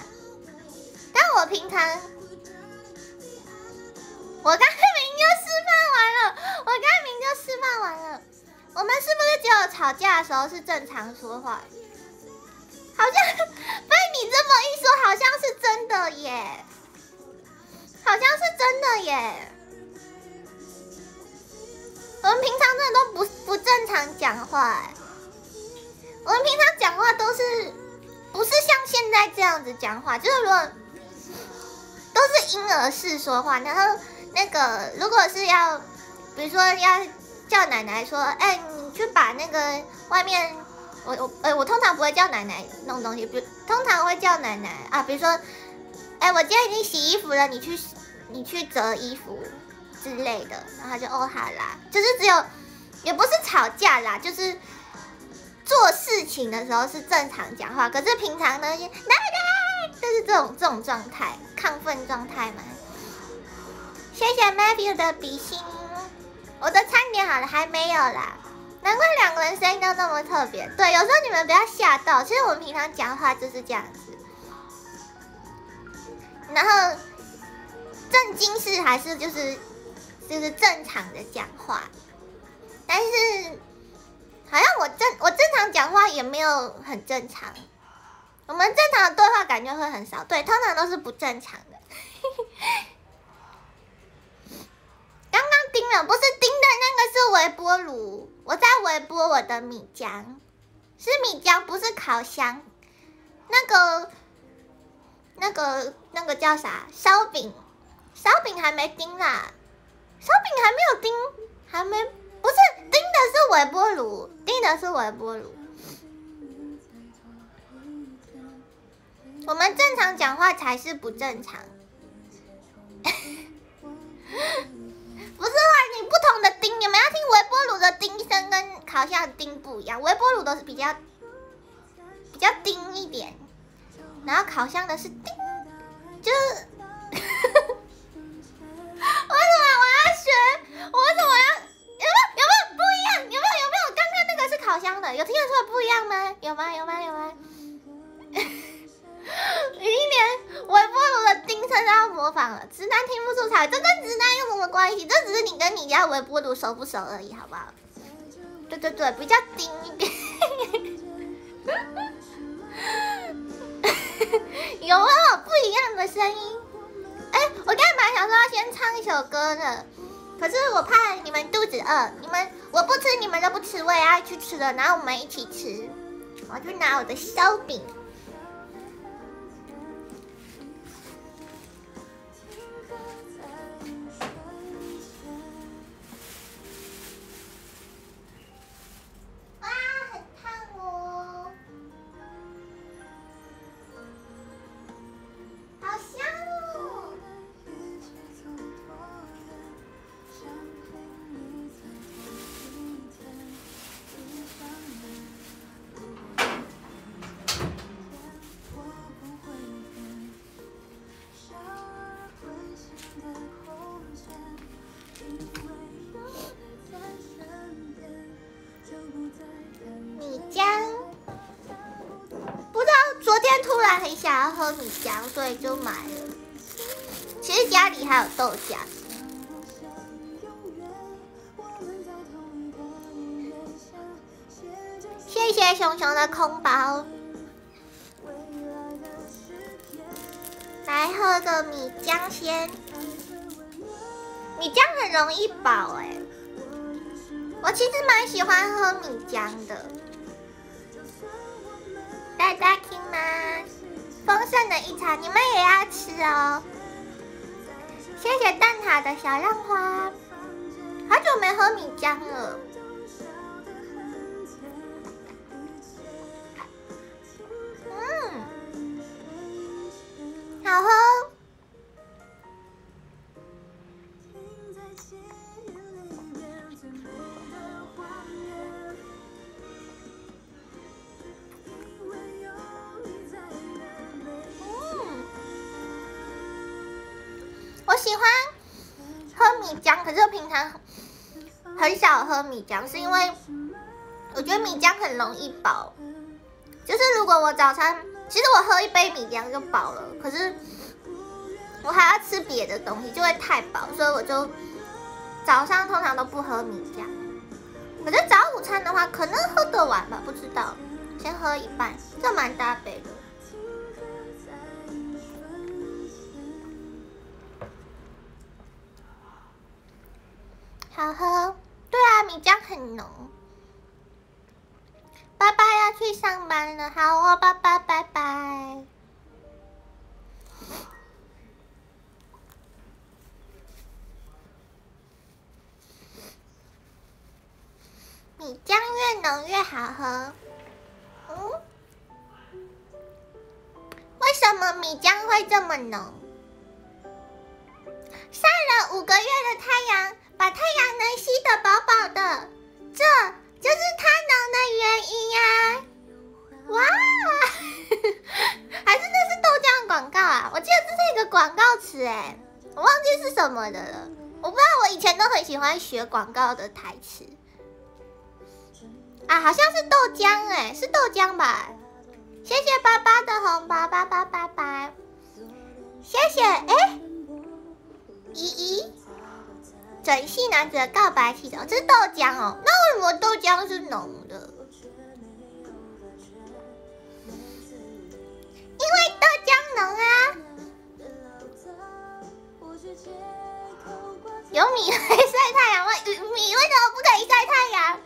但我平常，我刚明就示范完了，我刚明就示范完了。我们是不是只有吵架的时候是正常说话？好像被你这么一说，好像是真的耶，好像是真的耶。我们平常真的都不不正常讲话，我们平常讲话都是不是像现在这样子讲话，就是如果都是婴儿式说话，然后那个如果是要，比如说要叫奶奶说，哎，你去把那个外面，我我哎，我通常不会叫奶奶弄东西，比如通常会叫奶奶啊，比如说，哎，我今天已经洗衣服了，你去你去折衣服。之类的，然后就哦好啦，就是只有也不是吵架啦，就是做事情的时候是正常讲话，可是平常呢，奶奶就是这种这种状态，亢奋状态嘛。谢谢 Matthew 的比心，我的餐点好了还没有啦，难怪两个人声音都那么特别。对，有时候你们不要吓到，其实我们平常讲话就是这样子，然后正经事还是就是。就是正常的讲话，但是好像我正我正常讲话也没有很正常。我们正常的对话感觉会很少，对，通常都是不正常的。不是叮的那个是微波炉，我在微波我的米浆，是米浆，不是烤箱。那个那个那个叫啥？烧饼，烧饼还没叮啦。烧饼还没有叮，还没不是叮的是微波炉，叮的是微波炉。我们正常讲话才是不正常。不是，你不同的叮，你们要听微波炉的叮声跟烤箱的叮不一样。微波炉都是比较比较叮一点，然后烤箱的是叮，就是。为什么我要学？我为什么要？有没有有没有不一样？有没有有没有？刚刚那个是烤箱的，有听得出来不一样吗？有吗有吗有吗？已经连微波炉的叮声都要模仿了，直男听不出才，这跟直男有什么关系？这只是你跟你家微波炉熟不熟而已，好不好？对对对，比较叮一点。有没有不一样的声音？哎，我刚才想说要先唱一首歌呢，可是我怕你们肚子饿，你们我不吃，你们都不吃，我也要去吃了，然后我们一起吃。我去拿我的烧饼。喝米浆，所以就买了。其实家里还有豆浆。谢谢熊熊的空包。来喝个米浆先。米浆很容易饱哎。我其实蛮喜欢喝米浆的。大家？丰盛的一餐，你们也要吃哦。谢谢蛋挞的小浪花，好久没喝米浆了。嗯，好喝。很少喝米浆，是因为我觉得米浆很容易饱。就是如果我早餐，其实我喝一杯米浆就饱了，可是我还要吃别的东西，就会太饱，所以我就早上通常都不喝米浆。可是早午餐的话，可能喝得完吧，不知道，先喝一半，这蛮搭配的。好喝，米浆很浓。爸爸要去上班了，好哦，爸爸拜拜。米浆越浓越好喝。嗯？为什么米浆会这么浓？晒了五个月的太阳。把太阳能吸得饱饱的，这就是它能的原因呀！哇，还是那是豆浆广告啊？我记得这是一个广告词哎，我忘记是什么的了。我不知道，我以前都很喜欢学广告的台词啊，好像是豆浆哎，是豆浆吧？谢谢爸爸的红包，爸爸拜拜，谢谢哎，依依。整系男子的告白气球，这是豆浆哦。那为什么豆浆是浓的？因为豆浆浓啊。有米可以晒太阳吗？米为什么不可以晒太阳？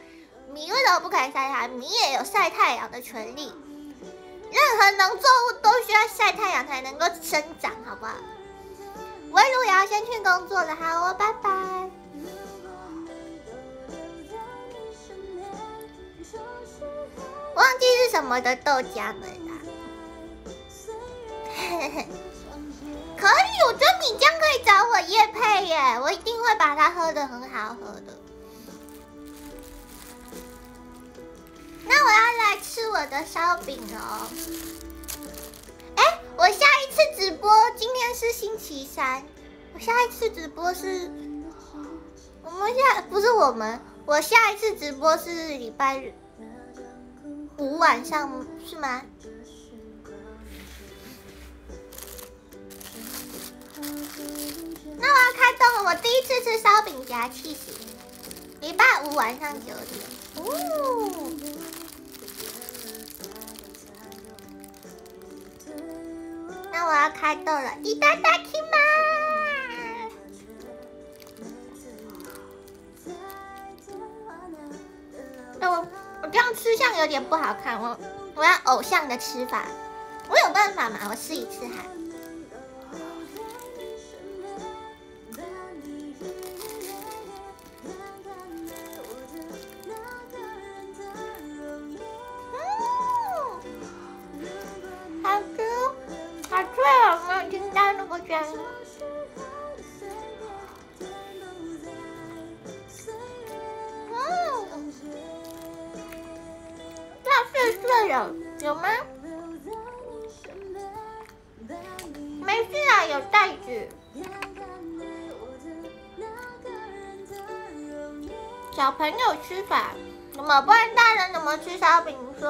米为什么不可以晒太阳？米也有晒太阳的权利。任何农作物都需要晒太阳才能够生长，好不好？我也要先去工作了，好，我拜拜。忘记是什么的豆浆了啦。可以，我觉得米浆可以找我叶配耶，我一定会把它喝的很好喝的。那我要来吃我的烧饼哦。是星期三，我下一次直播是，我们下不是我们，我下一次直播是礼拜五晚上是吗？那我要开动了，我第一次吃烧饼夹气死，礼拜五晚上九点，哦。我要开动了，滴答答听吗？那我我这样吃相有点不好看，我我要偶像的吃法，我有办法吗？我试一次哈。那个声音。嗯，要碎碎了，有吗？没事啊，有袋子。小朋友吃法怎么？不然大人怎么吃烧饼？说。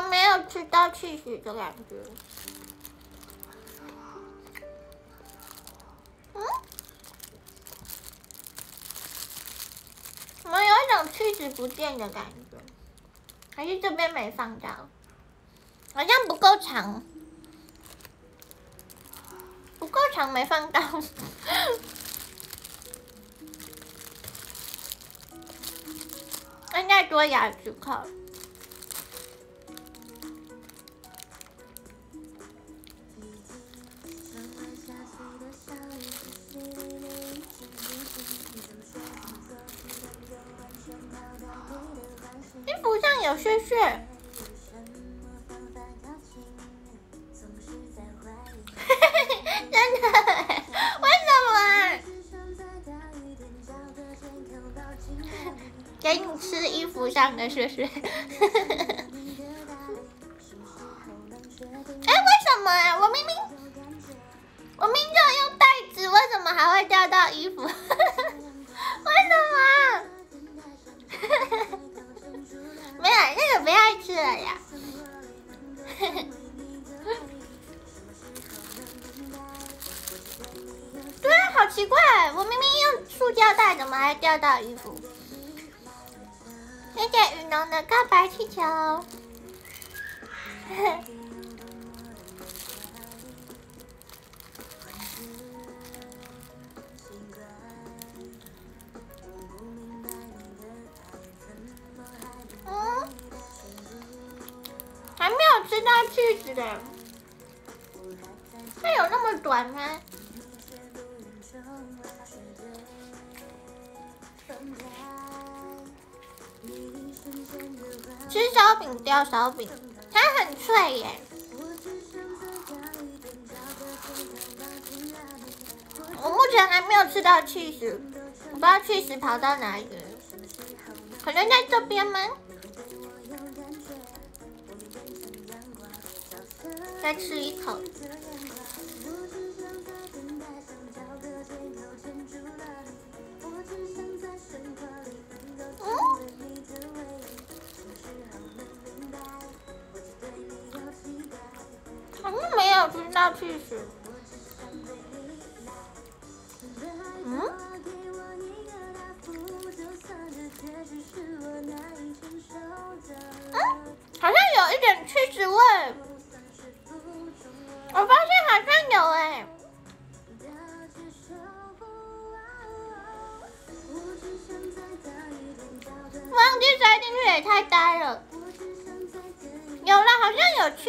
们没有吃到气死的感觉。嗯，我有一种气死不见的感觉，还是这边没放到，好像不够长，不够长没放到。应该多咬几口。有屑屑。真的？为什么？给你吃衣服上的屑屑。哎，为什么啊？我明明，我明明就用袋子，为什么还会掉到衣服？为什么？没有，那个不要吃了呀。对啊，好奇怪，我明明用塑胶袋，怎么还掉到衣服？谢谢雨农的告白气球。气死的，它有那么短吗？吃烧饼掉烧饼，它很脆耶。我目前还没有吃到气死，我不知道气死跑到哪里了，可能在这边吗？再吃一口。好像没有听到去死。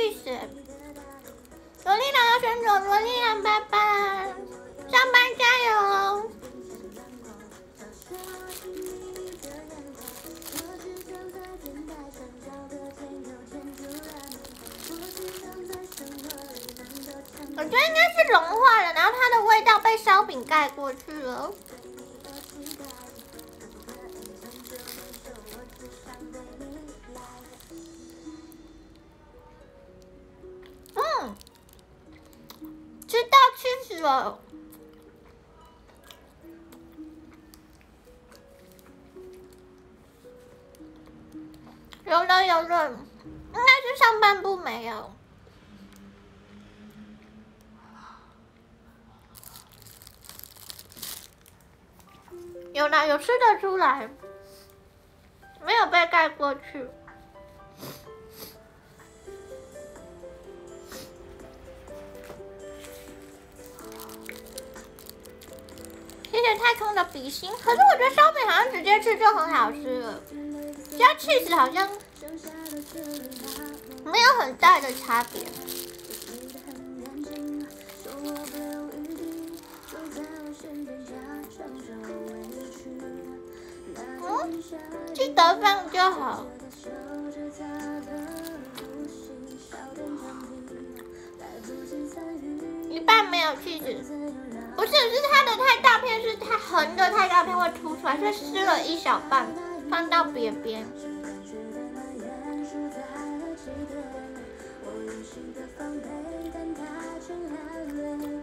去死。萝莉郎要选走，萝莉郎拜拜，上班加油。我觉得应该是融化了，然后它的味道被烧饼盖过去了。嗯，知道吃死了。有了有了，应该是上半部没有。有啦，有吃的出来，没有被盖过去。谢谢太空的比心，可是我觉得烧饼好像直接吃就很好吃了，加 cheese 好像没有很大的差别。嗯，记得放就好。一半没有 cheese，不是，是它的太大片，是它横的太大片会凸出来，所以撕了一小半，放到边边。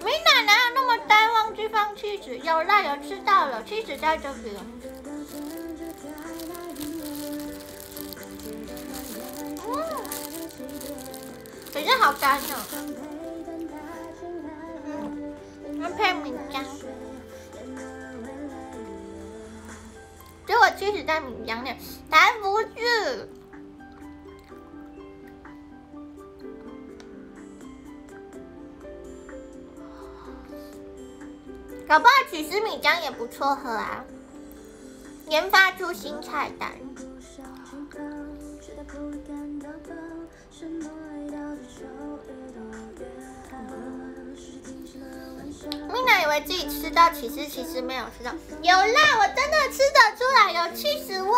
没奶哪有那么呆，忘记放 cheese，有啦，有吃到了，cheese 在这边。嗯，可是好干哦。配米浆，结果其实在米浆里，弹不是。搞不好起司米浆也不错喝啊，研发出新菜单。米娜以为自己吃到，其实其实没有吃到。有啦，我真的吃得出来，有七十味。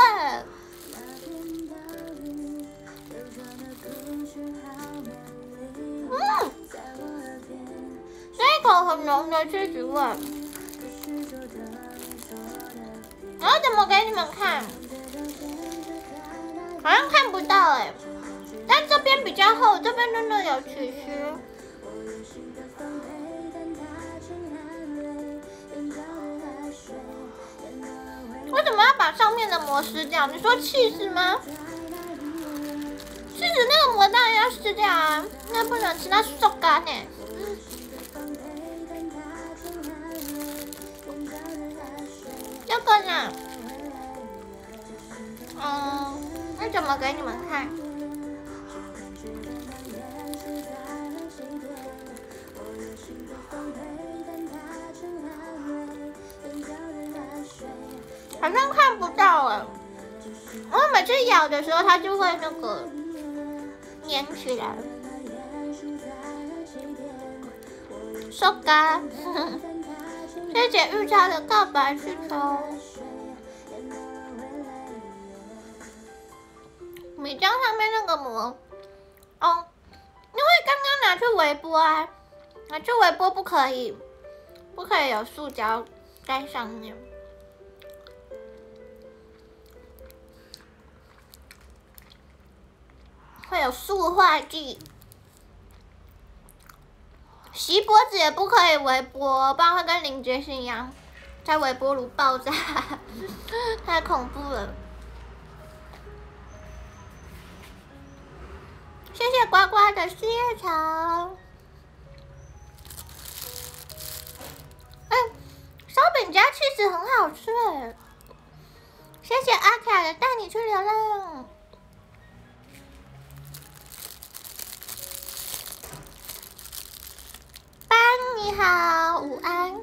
嗯，这一口很浓的七十味。我要怎么给你们看？好像看不到哎，但这边比较厚，这边真的有起司。为什么要把上面的膜撕掉？你说气死吗？气死那个膜当然要撕掉啊，那不能吃，那受干呢。这个呢？嗯，那怎么给你们看？好像看不到哎，我每次咬的时候，它就会那个粘起来。收干，谢谢玉超的告白气球。米浆上面那个膜，哦，因为刚刚拿去微波啊，拿去微波不可以，不可以有塑胶在上面。会有塑化剂，洗脖子也不可以微波，不然会跟林觉欣一样，在微波炉爆炸，太恐怖了。谢谢呱呱的四叶草。哎，烧饼加气质很好吃哎！谢谢阿卡的带你去流浪。你好，午安。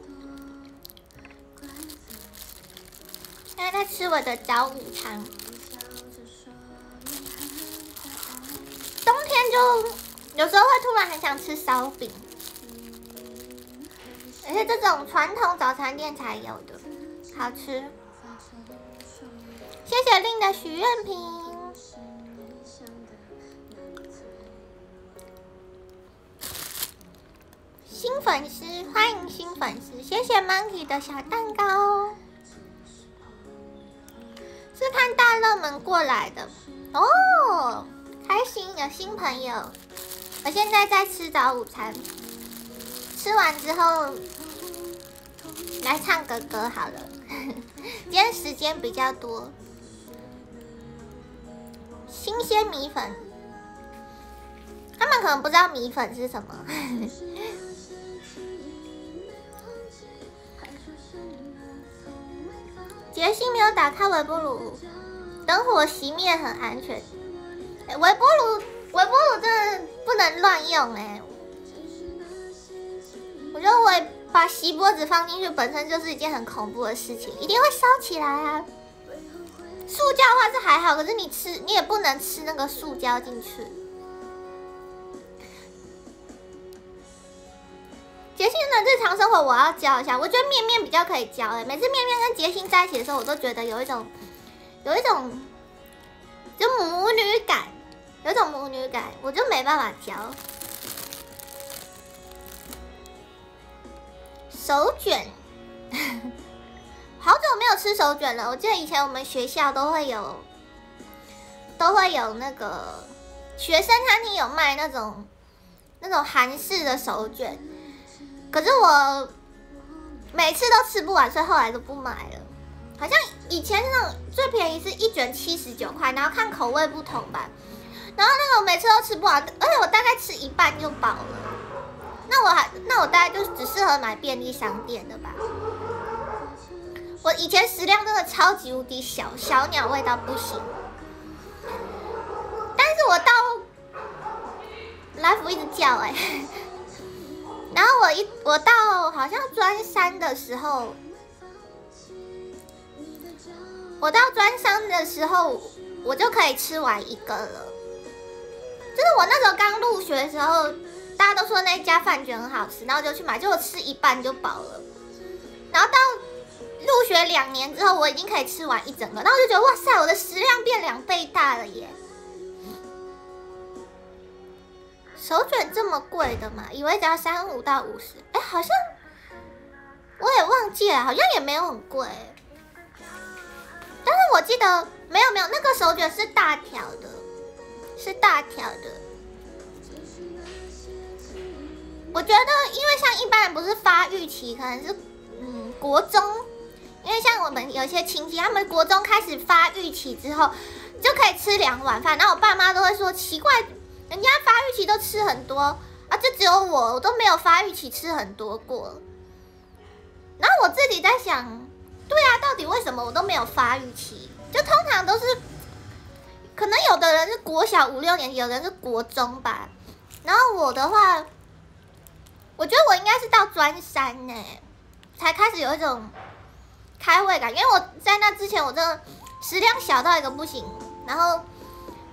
现在在吃我的早午餐。冬天就有时候会突然很想吃烧饼，而且这种传统早餐店才有的，好吃。谢谢令的许愿瓶。新粉丝，欢迎新粉丝，谢谢 Monkey 的小蛋糕，是看大热门过来的哦，开心有新朋友。我现在在吃早午餐，吃完之后来唱个歌好了，今天时间比较多。新鲜米粉，他们可能不知道米粉是什么。杰西没有打开微波炉，等火熄灭很安全。微波炉，微波炉真的不能乱用哎！我认为把锡箔纸放进去本身就是一件很恐怖的事情，一定会烧起来啊。塑胶的话是还好，可是你吃你也不能吃那个塑胶进去。杰星的日常生活我要教一下，我觉得面面比较可以教哎。每次面面跟杰星在一起的时候，我都觉得有一种，有一种，就母女感，有种母女感，我就没办法教。手卷，好久没有吃手卷了。我记得以前我们学校都会有，都会有那个学生餐厅有卖那种，那种韩式的手卷。可是我每次都吃不完，所以后来都不买了。好像以前那种最便宜是一卷七十九块，然后看口味不同吧。然后那种每次都吃不完，而且我大概吃一半就饱了。那我还那我大概就只适合买便利商店的吧。我以前食量真的超级无敌小，小鸟味道不行。但是我到来福一直叫哎。然后我一我到好像专三的时候，我到专三的时候，我就可以吃完一个了。就是我那时候刚入学的时候，大家都说那家饭卷很好吃，然后就去买，结果吃一半就饱了。然后到入学两年之后，我已经可以吃完一整个，然后就觉得哇塞，我的食量变两倍大了耶！手卷这么贵的嘛？以为只要三五到五十，哎，好像我也忘记了，好像也没有很贵。但是我记得没有没有，那个手卷是大条的，是大条的。我觉得，因为像一般人不是发育期，可能是嗯国中，因为像我们有些亲戚，他们国中开始发育期之后，就可以吃两碗饭。然后我爸妈都会说奇怪。人家发育期都吃很多啊，就只有我，我都没有发育期吃很多过。然后我自己在想，对啊，到底为什么我都没有发育期？就通常都是，可能有的人是国小五六年级，有人是国中吧。然后我的话，我觉得我应该是到专三呢，才开始有一种开胃感，因为我在那之前，我真的食量小到一个不行，然后。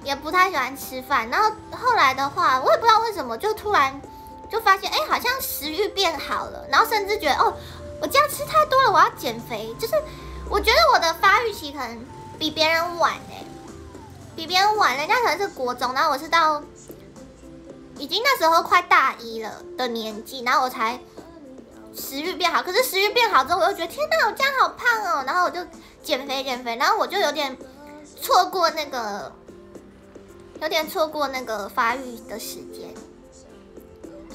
也不太喜欢吃饭，然后后来的话，我也不知道为什么，就突然就发现，哎，好像食欲变好了，然后甚至觉得，哦，我这样吃太多了，我要减肥。就是我觉得我的发育期可能比别人晚哎，比别人晚，人家可能是国中，然后我是到已经那时候快大一了的年纪，然后我才食欲变好。可是食欲变好之后，我又觉得，天哪，我这样好胖哦，然后我就减肥减肥，然后我就有点错过那个。有点错过那个发育的时间，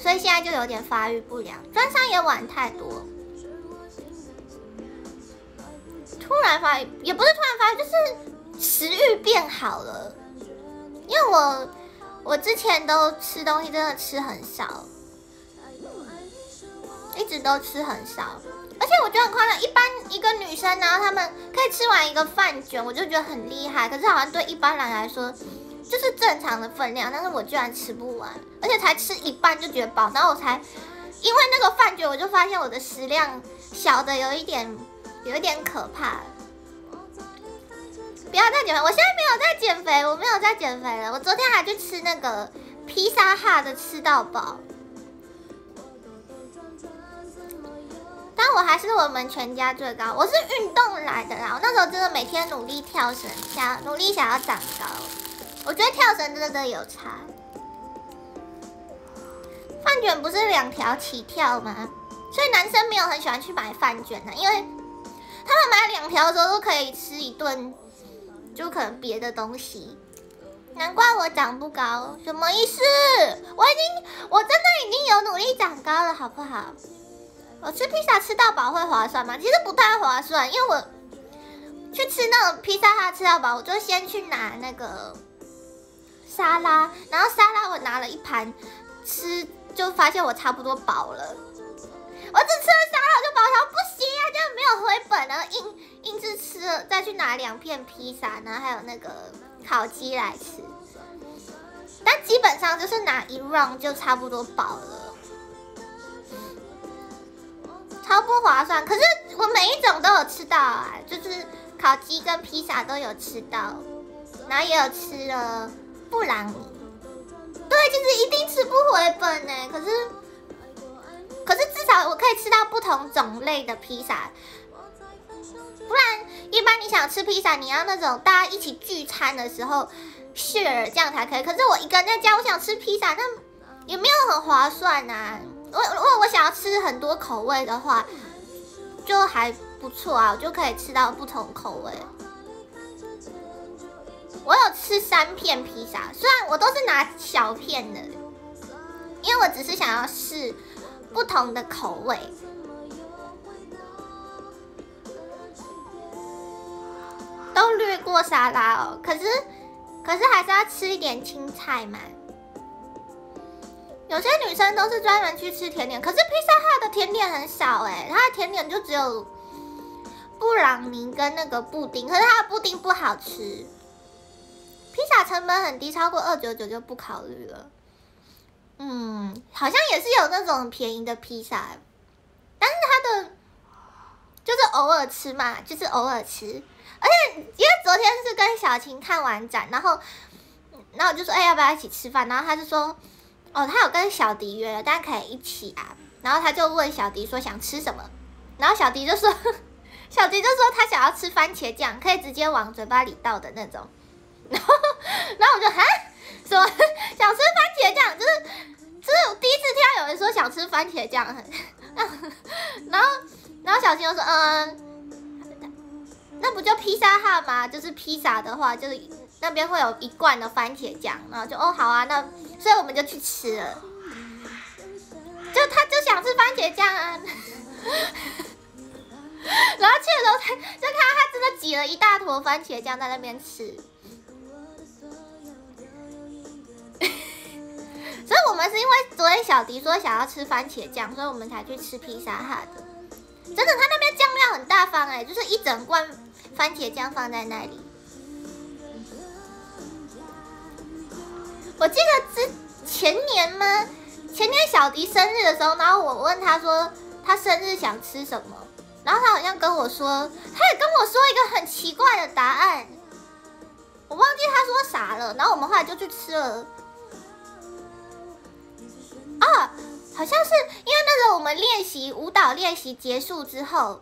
所以现在就有点发育不良。专三也晚太多，突然发育也不是突然发育，就是食欲变好了。因为我我之前都吃东西真的吃很少，一直都吃很少，而且我觉得很夸张。一般一个女生呢，她们可以吃完一个饭卷，我就觉得很厉害。可是好像对一般人来说。就是正常的分量，但是我居然吃不完，而且才吃一半就觉得饱，然后我才因为那个饭卷，我就发现我的食量小的有一点，有一点可怕。不要再减肥，我现在没有在减肥，我没有在减肥了。我昨天还去吃那个披萨哈的吃到饱，但我还是我们全家最高。我是运动来的啦，我那时候真的每天努力跳绳，想努力想要长高。我觉得跳绳真的有差。饭卷不是两条起跳吗？所以男生没有很喜欢去买饭卷的，因为他们买两条的时候都可以吃一顿，就可能别的东西。难怪我长不高，什么意思？我已经，我真的已经有努力长高了，好不好？我吃披萨吃到饱会划算吗？其实不太划算，因为我去吃那种披萨哈吃到饱，我就先去拿那个。沙拉，然后沙拉我拿了一盘吃，就发现我差不多饱了。我只吃了沙拉我就饱了，不行啊，这样没有回本然后硬硬是吃了，再去拿两片披萨，然后还有那个烤鸡来吃。但基本上就是拿一 round 就差不多饱了，超不划算。可是我每一种都有吃到啊，就是烤鸡跟披萨都有吃到，然后也有吃了。布朗尼，对，就是一定吃不回本呢。可是，可是至少我可以吃到不同种类的披萨，不然一般你想吃披萨，你要那种大家一起聚餐的时候 share 这样才可以。可是我一个人在家，我想吃披萨，那也没有很划算呐。我如果我想要吃很多口味的话，就还不错啊，我就可以吃到不同口味。我有吃三片披萨，虽然我都是拿小片的，因为我只是想要试不同的口味。都略过沙拉哦，可是可是还是要吃一点青菜嘛。有些女生都是专门去吃甜点，可是披萨它的甜点很少哎，它的甜点就只有布朗尼跟那个布丁，可是它的布丁不好吃。披萨成本很低，超过二九九就不考虑了。嗯，好像也是有那种便宜的披萨，但是它的就是偶尔吃嘛，就是偶尔吃。而且因为昨天是跟小晴看完展，然后，然后我就说，哎，要不要一起吃饭？然后他就说，哦，他有跟小迪约了，大家可以一起啊。然后他就问小迪说想吃什么，然后小迪就说，小迪就说他想要吃番茄酱，可以直接往嘴巴里倒的那种。然后，然后我就哈，说 想吃番茄酱，就是就是我第一次听到有人说想吃番茄酱，然后然后小新就说嗯。那不就披萨汉吗？就是披萨的话，就是那边会有一罐的番茄酱，然后就哦好啊，那所以我们就去吃了。就他就想吃番茄酱啊，然后去的时候他就看到他真的挤了一大坨番茄酱在那边吃。所以我们是因为昨天小迪说想要吃番茄酱，所以我们才去吃披萨哈的。真的，他那边酱料很大方哎，就是一整罐。番茄酱放在那里。我记得之前年吗？前年小迪生日的时候，然后我问他说他生日想吃什么，然后他好像跟我说，他也跟我说一个很奇怪的答案，我忘记他说啥了。然后我们后来就去吃了。啊，好像是因为那时候我们练习舞蹈练习结束之后。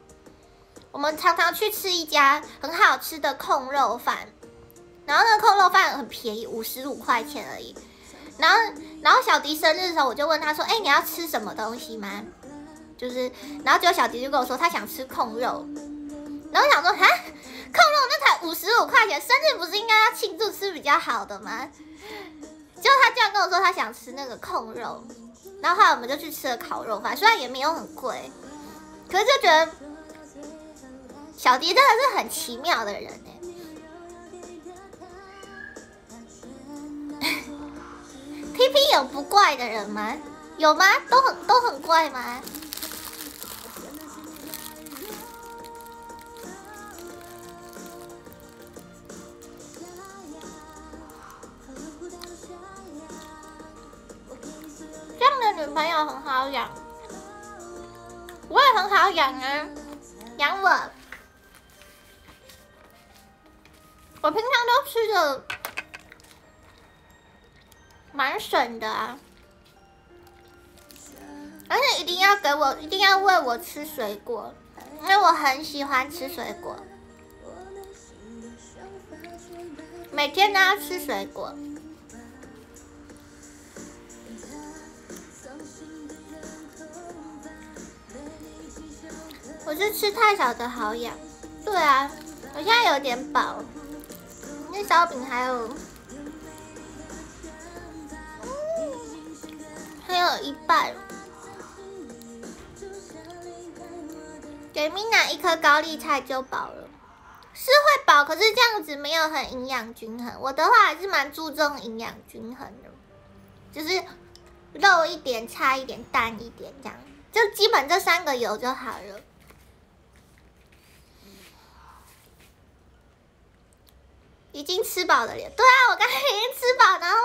我们常常去吃一家很好吃的控肉饭，然后那个控肉饭很便宜，五十五块钱而已。然后，然后小迪生日的时候，我就问他说：“哎，你要吃什么东西吗？”就是，然后结果小迪就跟我说他想吃控肉。然后我想说：“哈，控肉那才五十五块钱，生日不是应该要庆祝吃比较好的吗？”结果他这样跟我说他想吃那个控肉。然后后来我们就去吃了烤肉饭，虽然也没有很贵，可是就觉得。小迪真的是很奇妙的人哎。P P 有不怪的人吗？有吗？都很都很怪吗？这样的女朋友很好养，我也很好养啊，养我。我平常都吃的蛮省的啊，而且一定要给我，一定要喂我吃水果，因为我很喜欢吃水果，每天都要吃水果。我是吃太少的好养，对啊，我现在有点饱。那烧饼还有，还有一半，给 Mina 一颗高丽菜就饱了，是会饱，可是这样子没有很营养均衡。我的话还是蛮注重营养均衡的，就是肉一点，菜一点，蛋一点，这样就基本这三个油就好了。已经吃饱了脸，对啊，我刚才已经吃饱，然后，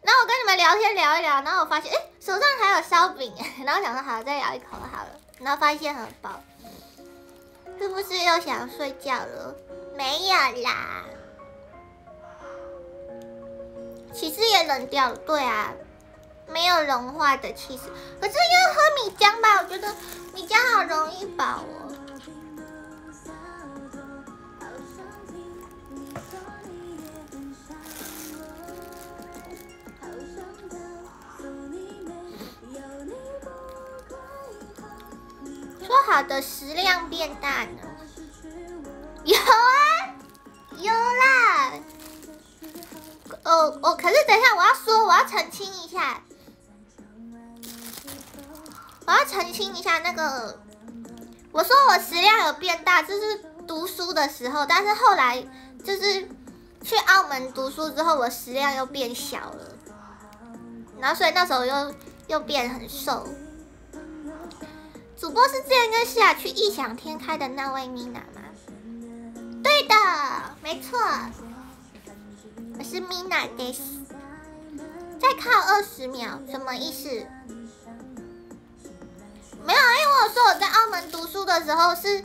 然后我跟你们聊天聊一聊，然后我发现，哎，手上还有烧饼，然后想说，好，再咬一口好了，然后发现很饱，是不是又想睡觉了？没有啦，其实也冷掉了，对啊，没有融化的其实，可是因为喝米浆吧，我觉得米浆好容易饱哦。好的食量变大呢？有啊，有啦。哦哦，可是等一下，我要说，我要澄清一下，我要澄清一下那个，我说我食量有变大，就是读书的时候，但是后来就是去澳门读书之后，我食量又变小了，然后所以那时候又又变很瘦。主播是之前跟西雅去异想天开的那位米娜吗？对的，没错，我是米娜 this。再靠二十秒，什么意思？没有，因为我说我在澳门读书的时候是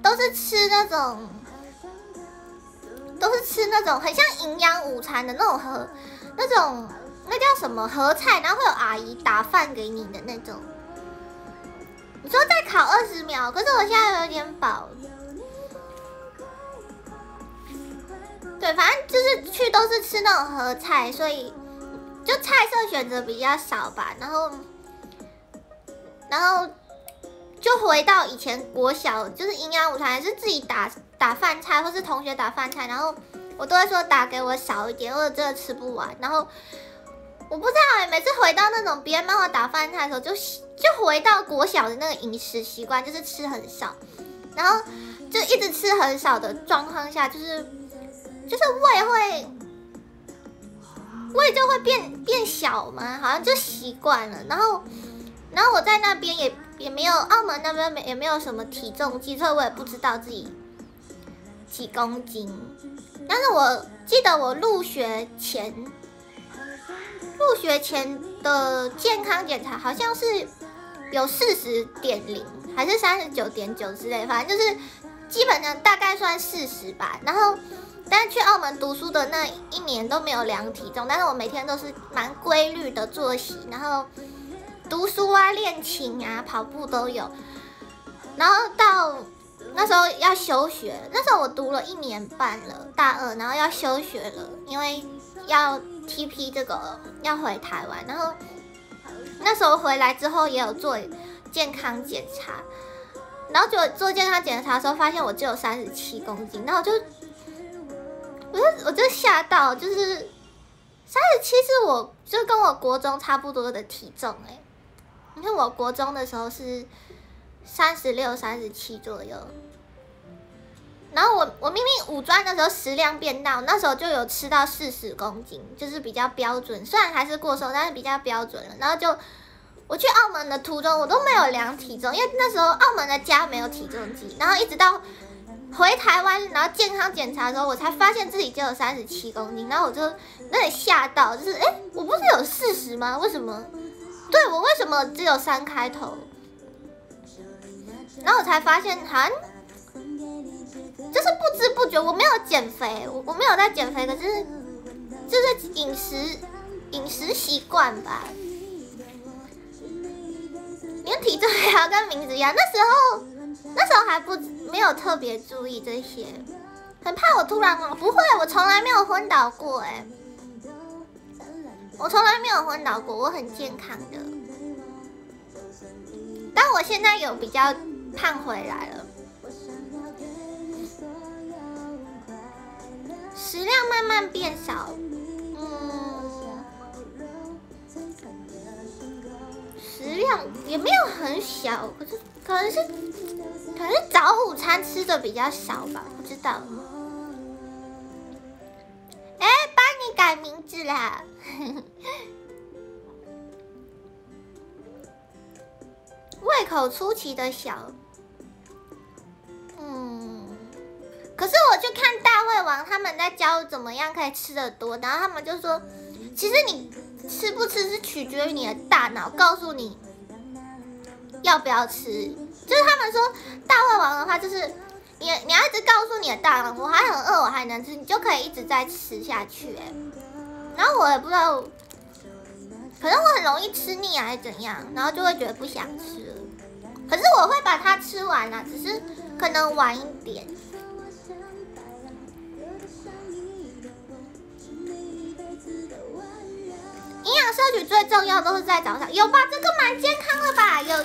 都是吃那种，都是吃那种很像营养午餐的那种盒，那种那叫什么盒菜，然后会有阿姨打饭给你的那种。你说再烤二十秒，可是我现在有点饱。对，反正就是去都是吃那种盒菜，所以就菜色选择比较少吧。然后，然后就回到以前国小，就是营养午餐是自己打打饭菜，或是同学打饭菜，然后我都会说打给我少一点，或者真的吃不完。然后我不知道哎，每次回到那种别人帮我打饭菜的时候，就就回到国小的那个饮食习惯，就是吃很少，然后就一直吃很少的状况下，就是。就是胃会，胃就会变变小嘛，好像就习惯了。然后，然后我在那边也也没有，澳门那边没也没有什么体重计，所以我也不知道自己几公斤。但是我记得我入学前，入学前的健康检查好像是有四十点零，还是三十九点九之类，反正就是基本上大概算四十吧。然后。但是去澳门读书的那一年都没有量体重，但是我每天都是蛮规律的作息，然后读书啊、练琴啊、跑步都有。然后到那时候要休学，那时候我读了一年半了，大二，然后要休学了，因为要 TP 这个要回台湾。然后那时候回来之后也有做健康检查，然后就做健康检查的时候发现我只有三十七公斤，然后就。我就我就吓到，就是三十七是我就跟我国中差不多的体重哎，你看我国中的时候是三十六、三十七左右，然后我我明明五专的时候食量变大，那时候就有吃到四十公斤，就是比较标准，虽然还是过瘦，但是比较标准了。然后就我去澳门的途中，我都没有量体重，因为那时候澳门的家没有体重机，然后一直到。回台湾，然后健康检查的时候，我才发现自己只有三十七公斤，然后我就那里吓到，就是哎，我不是有四十吗？为什么？对我为什么只有三开头？然后我才发现，好像就是不知不觉，我没有减肥，我我没有在减肥，可是就是饮食饮食习惯吧。连体重也要跟名字一样，那时候。那时候还不没有特别注意这些，很怕我突然不会，我从来没有昏倒过哎，我从来没有昏倒过，我很健康的，但我现在有比较胖回来了，食量慢慢变少，嗯，食量也没有很小，可是可能是。可能是早午餐吃的比较少吧，不知道。哎，帮你改名字啦！胃口出奇的小。嗯，可是我去看大胃王他们在教怎么样可以吃的多，然后他们就说，其实你吃不吃是取决于你的大脑告诉你要不要吃。就是他们说大胃王的话，就是你你要一直告诉你的大脑，我还很饿，我还能吃，你就可以一直在吃下去。哎，然后我也不知道，可能我很容易吃腻还是怎样，然后就会觉得不想吃了。可是我会把它吃完了，只是可能晚一点。营养摄取最重要都是在早上，有吧？这个蛮健康的吧？有。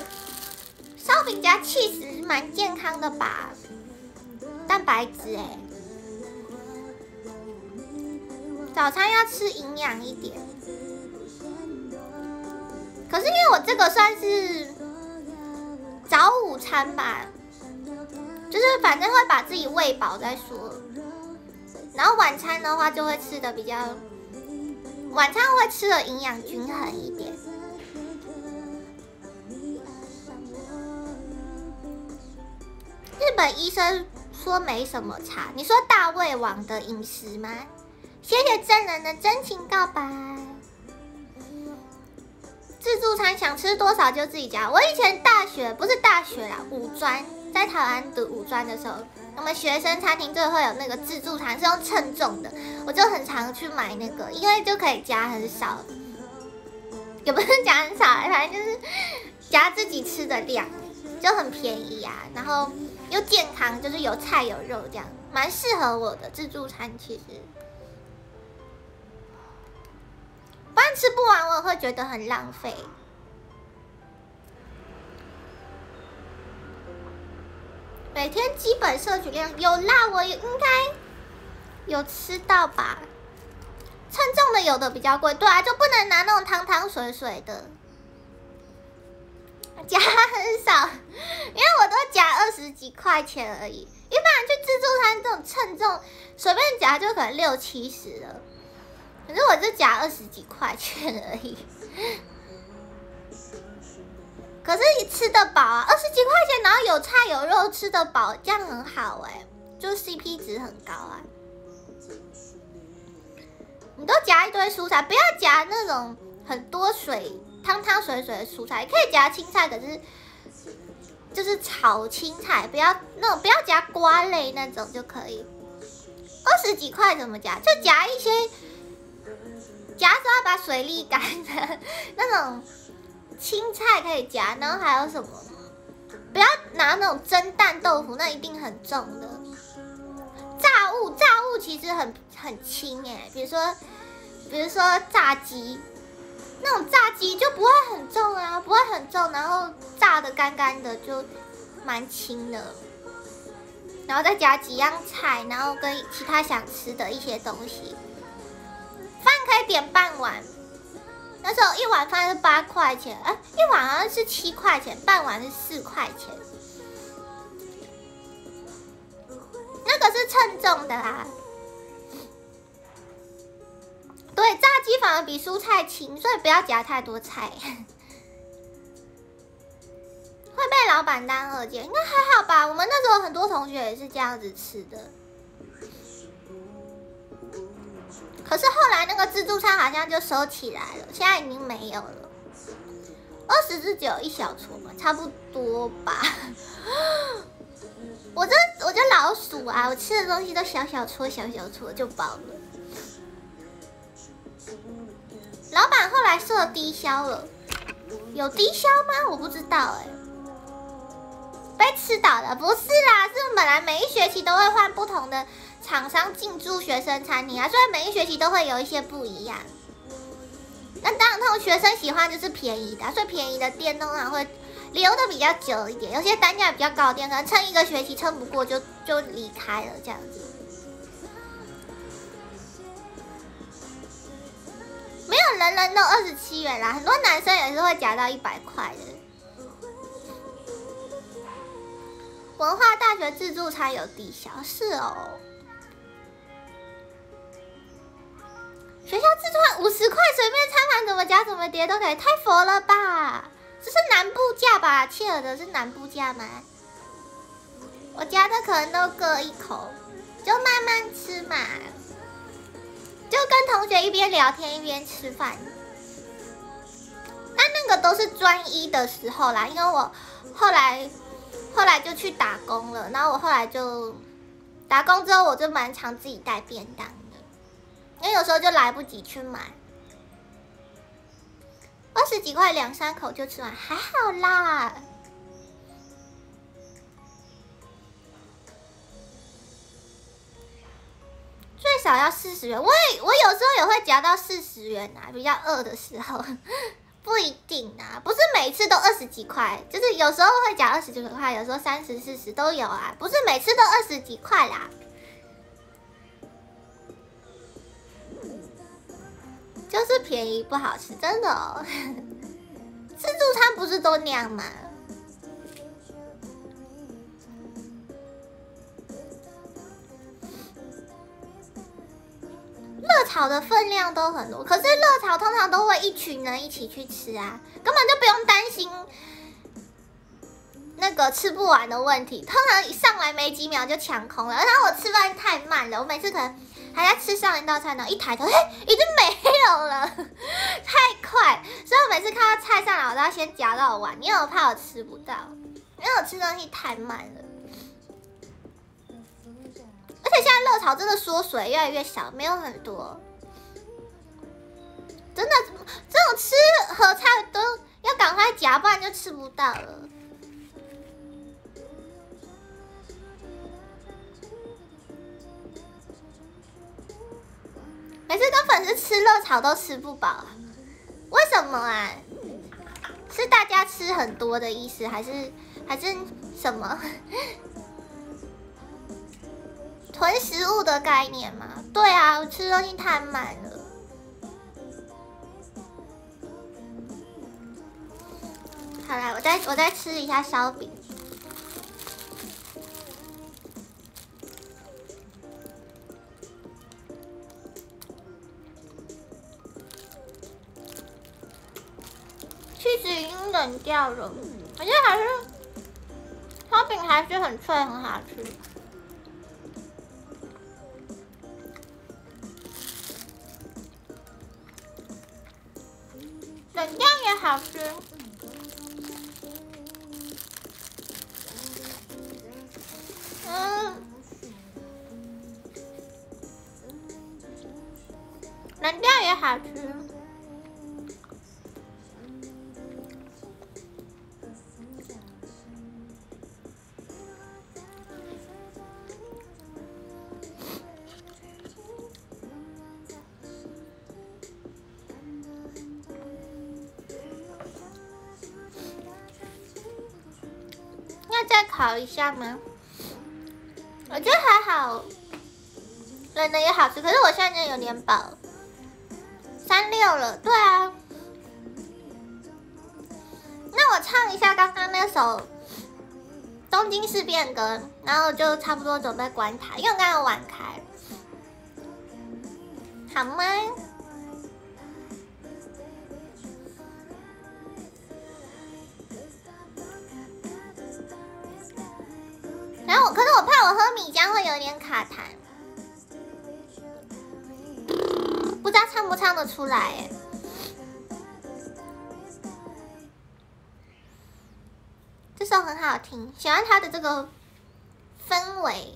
烧饼加 cheese 蛮健康的吧，蛋白质哎，早餐要吃营养一点。可是因为我这个算是早午餐吧，就是反正会把自己喂饱再说。然后晚餐的话就会吃的比较，晚餐会吃的营养均衡一点。日本医生说没什么差。你说大胃王的饮食吗？谢谢真人的真情告白。自助餐想吃多少就自己夹。我以前大学不是大学啦，五专在台湾读五专的时候，我们学生餐厅就会有那个自助餐，是用称重的，我就很常去买那个，因为就可以夹很少，也不是夹很少，反正就是夹自己吃的量，就很便宜啊，然后又健康，就是有菜有肉这样，蛮适合我的自助餐其实。不然吃不完，我会觉得很浪费。每天基本摄取量有辣，我也应该有吃到吧？称重的有的比较贵，对啊，就不能拿那种汤汤水水的，夹很少，因为我都夹二十几块钱而已。一般人去自助餐这种称重，随便夹就可能六七十了，可是我就夹二十几块钱而已。可是你吃得饱啊，二十几块钱，然后有菜有肉，吃得饱，这样很好哎，就 CP 值很高啊。你都夹一堆蔬菜，不要夹那种很多水、汤汤水水的蔬菜，可以夹青菜，可是就是炒青菜，不要那种不要夹瓜类那种就可以。二十几块怎么夹？就夹一些，夹时候要把水沥干的那种。青菜可以夹，然后还有什么？不要拿那种蒸蛋豆腐，那一定很重的。炸物，炸物其实很很轻哎，比如说，比如说炸鸡，那种炸鸡就不会很重啊，不会很重，然后炸的干干的就蛮轻的。然后再夹几样菜，然后跟其他想吃的一些东西。饭可以点半碗。那时候一碗饭是八块钱，哎，一碗好像是七块钱，半碗是四块钱。那个是称重的啦。对，炸鸡反而比蔬菜轻，所以不要夹太多菜，会被老板当二姐。应该还好吧？我们那时候很多同学也是这样子吃的。可是后来那个自助餐好像就收起来了，现在已经没有了。二十只只有一小撮嘛，差不多吧。我这我这老鼠啊，我吃的东西都小小撮小小撮就饱了。老板后来设低消了，有低消吗？我不知道哎。被吃倒了？不是啦，是本来每一学期都会换不同的。厂商进驻学生餐厅啊，所以每一学期都会有一些不一样。那当然，那种学生喜欢就是便宜的，所以便宜的店通常会留的比较久一点。有些单价比较高的店，可能撑一个学期撑不过就就离开了这样子。没有人人都二十七元啦，很多男生也是会夹到一百块的。文化大学自助餐有抵消，是哦。学校自助餐五十块，随便餐盘怎么夹怎么叠都可以，太佛了吧？这是南部价吧？切尔的是南部价吗？我夹的可能都各一口，就慢慢吃嘛，就跟同学一边聊天一边吃饭。那那个都是专一的时候啦，因为我后来后来就去打工了，然后我后来就打工之后，我就蛮常自己带便当。因为有时候就来不及去买，二十几块两三口就吃完，还好啦。最少要四十元，我也我有时候也会夹到四十元啊，比较饿的时候，不一定啊，不是每次都二十几块，就是有时候会夹二十几块，有时候三十四十都有啊，不是每次都二十几块啦。就是便宜不好吃，真的哦。自助餐不是都那样吗？热炒的分量都很多，可是热炒通常都会一群人一起去吃啊，根本就不用担心那个吃不完的问题。通常一上来没几秒就抢空了，然后我吃饭太慢了，我每次可能。还在吃上一道菜呢，一抬头，嘿，已经没有了，太快，所以我每次看到菜上来，我都要先夹到碗，因为我怕我吃不到。因为我吃东西太慢了，而且现在热潮真的缩水越来越小，没有很多。真的，这种吃和菜都要赶快夹，不然就吃不到了。每次跟粉丝吃热炒都吃不饱，为什么啊？是大家吃很多的意思，还是还是什么？囤食物的概念吗？对啊，我吃东西太慢了。好啦，我再我再吃一下烧饼。掉了，而且还是烧饼还是很脆，很好吃。下吗？我觉得还好，冷的也好吃。可是我现在真的有点饱，三六了。对啊，那我唱一下刚刚那首《东京事变歌》，然后就差不多准备关台，因为刚刚晚开，好吗？来。这首很好听，喜欢它的这个氛围，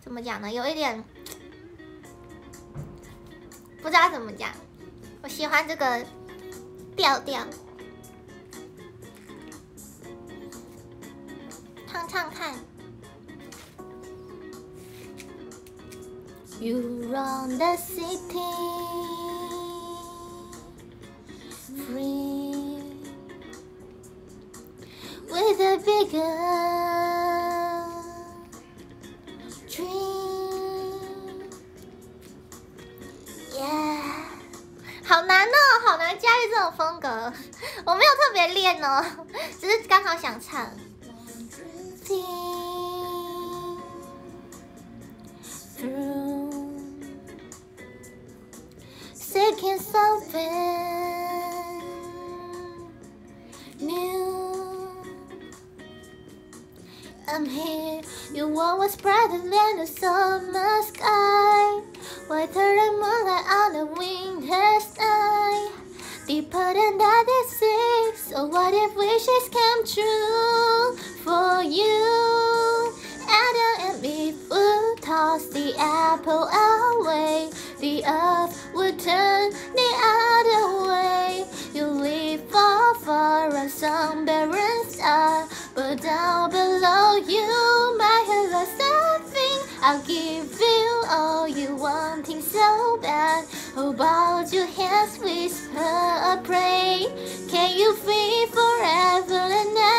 怎么讲呢？有一点不知道怎么讲，我喜欢这个调调。唱唱看。You run the city 哦，只是刚好想唱。through seeking something new. I'm here, you always brighter than the summer sky, whiter than moonlight on a winter's night. Deeper another six. So what if wishes come true for you? Adam and Eve would toss the apple away. The earth would turn the other way. You live far, far on some barren star, but down below you About your hands, whisper a pray. Can you feel forever and ever?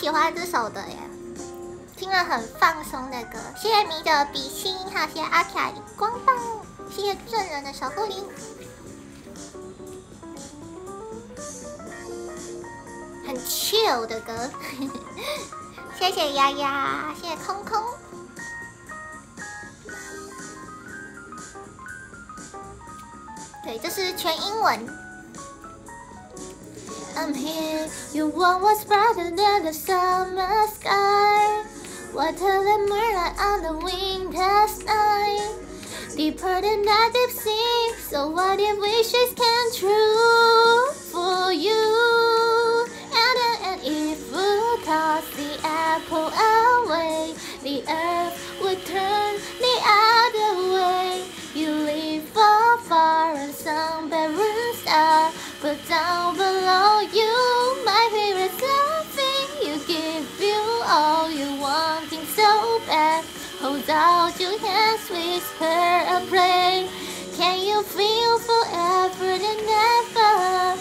喜欢这首的耶，听了很放松的歌。谢谢你的比心，还有谢谢阿卡荧光棒，谢谢证人的守护灵，很 chill 的歌。谢谢丫丫，谢谢空空。对，这是全英文。I'm here. You want what's brighter than the summer sky. Water the moonlight on the winter's night. Deeper than that deep sea. So what if wishes come true for you? And, and if we toss the apple away, the earth would turn the other way. You live far, far and some barren star. But down below you, my favorite something You give you all you wanting so bad Hold out your hands, whisper and pray Can you feel forever and ever?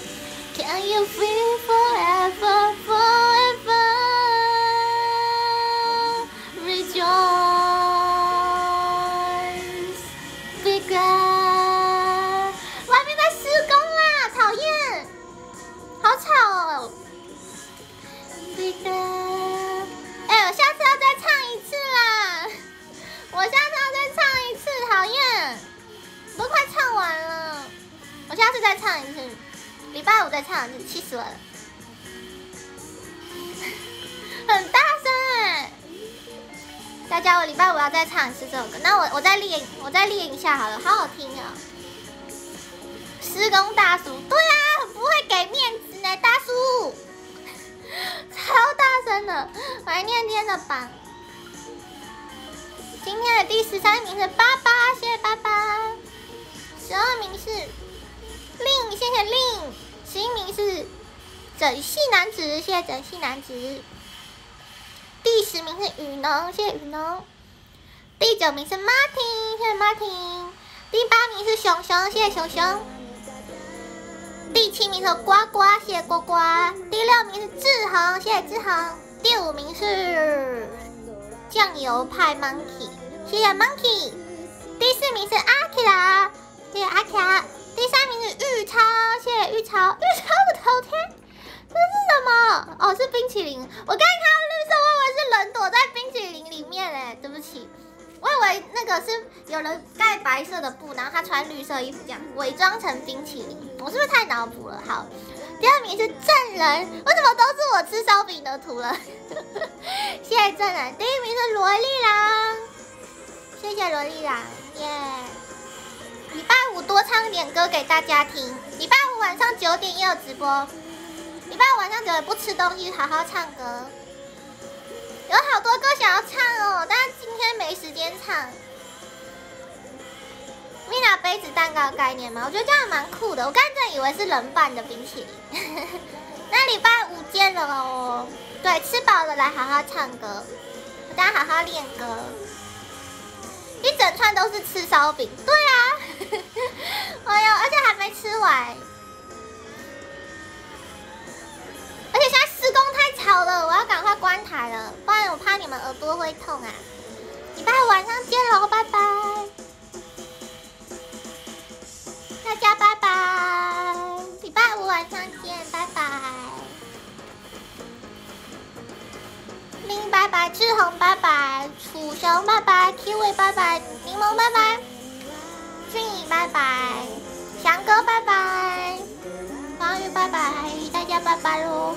Can you feel forever, forever? 我再练，我再练一下好了，好好听啊！施工大叔，对啊，不会给面子呢，大叔，超大声的，我来念今天的榜。今天的第十三名是八八，谢谢八八。十二名是令，谢谢令。十一名是整系男子，谢谢整系男子。第十名是雨农，谢谢雨农。九名是 Martin，谢谢 Martin。第八名是熊熊，谢谢熊熊。第七名是呱呱，谢谢呱呱。第六名是志恒，谢谢志恒。第五名是酱油派 Monkey，谢谢 Monkey。第四名是阿 K 拉，谢谢阿 K。第三名是玉超，谢谢玉超。玉超的头贴，这是什么？哦，是冰淇淋。我刚看到绿色，我以为是人躲在冰淇淋里面嘞，对不起。我以为那个是有人盖白色的布，然后他穿绿色衣服这样伪装成冰淇淋。我是不是太脑补了？好，第二名是证人，为什么都是我吃烧饼的图了？谢谢证人。第一名是萝莉郎，谢谢萝莉郎，耶！礼拜五多唱点歌给大家听。礼拜五晚上九点也有直播。礼拜五晚上九点不吃东西，好好唱歌。有好多歌想要唱哦，但今天没时间唱。米娜杯子蛋糕概念吗？我觉得这样蛮酷的。我刚才以为是人扮的冰淇淋。那礼拜五见了哦。对，吃饱了来好好唱歌，大家好好练歌。一整串都是吃烧饼，对啊。哎呦，而且还没吃完。而且现在施工太吵了，我要赶快关台了，不然我怕你们耳朵会痛啊！礼拜五晚上见喽，拜拜！大家拜拜！礼拜五晚上见，拜拜！林拜拜，志宏拜拜，楚雄拜拜 k i 拜拜，柠檬拜拜，俊怡拜拜，翔哥拜拜。方宇拜拜，大家拜拜喽。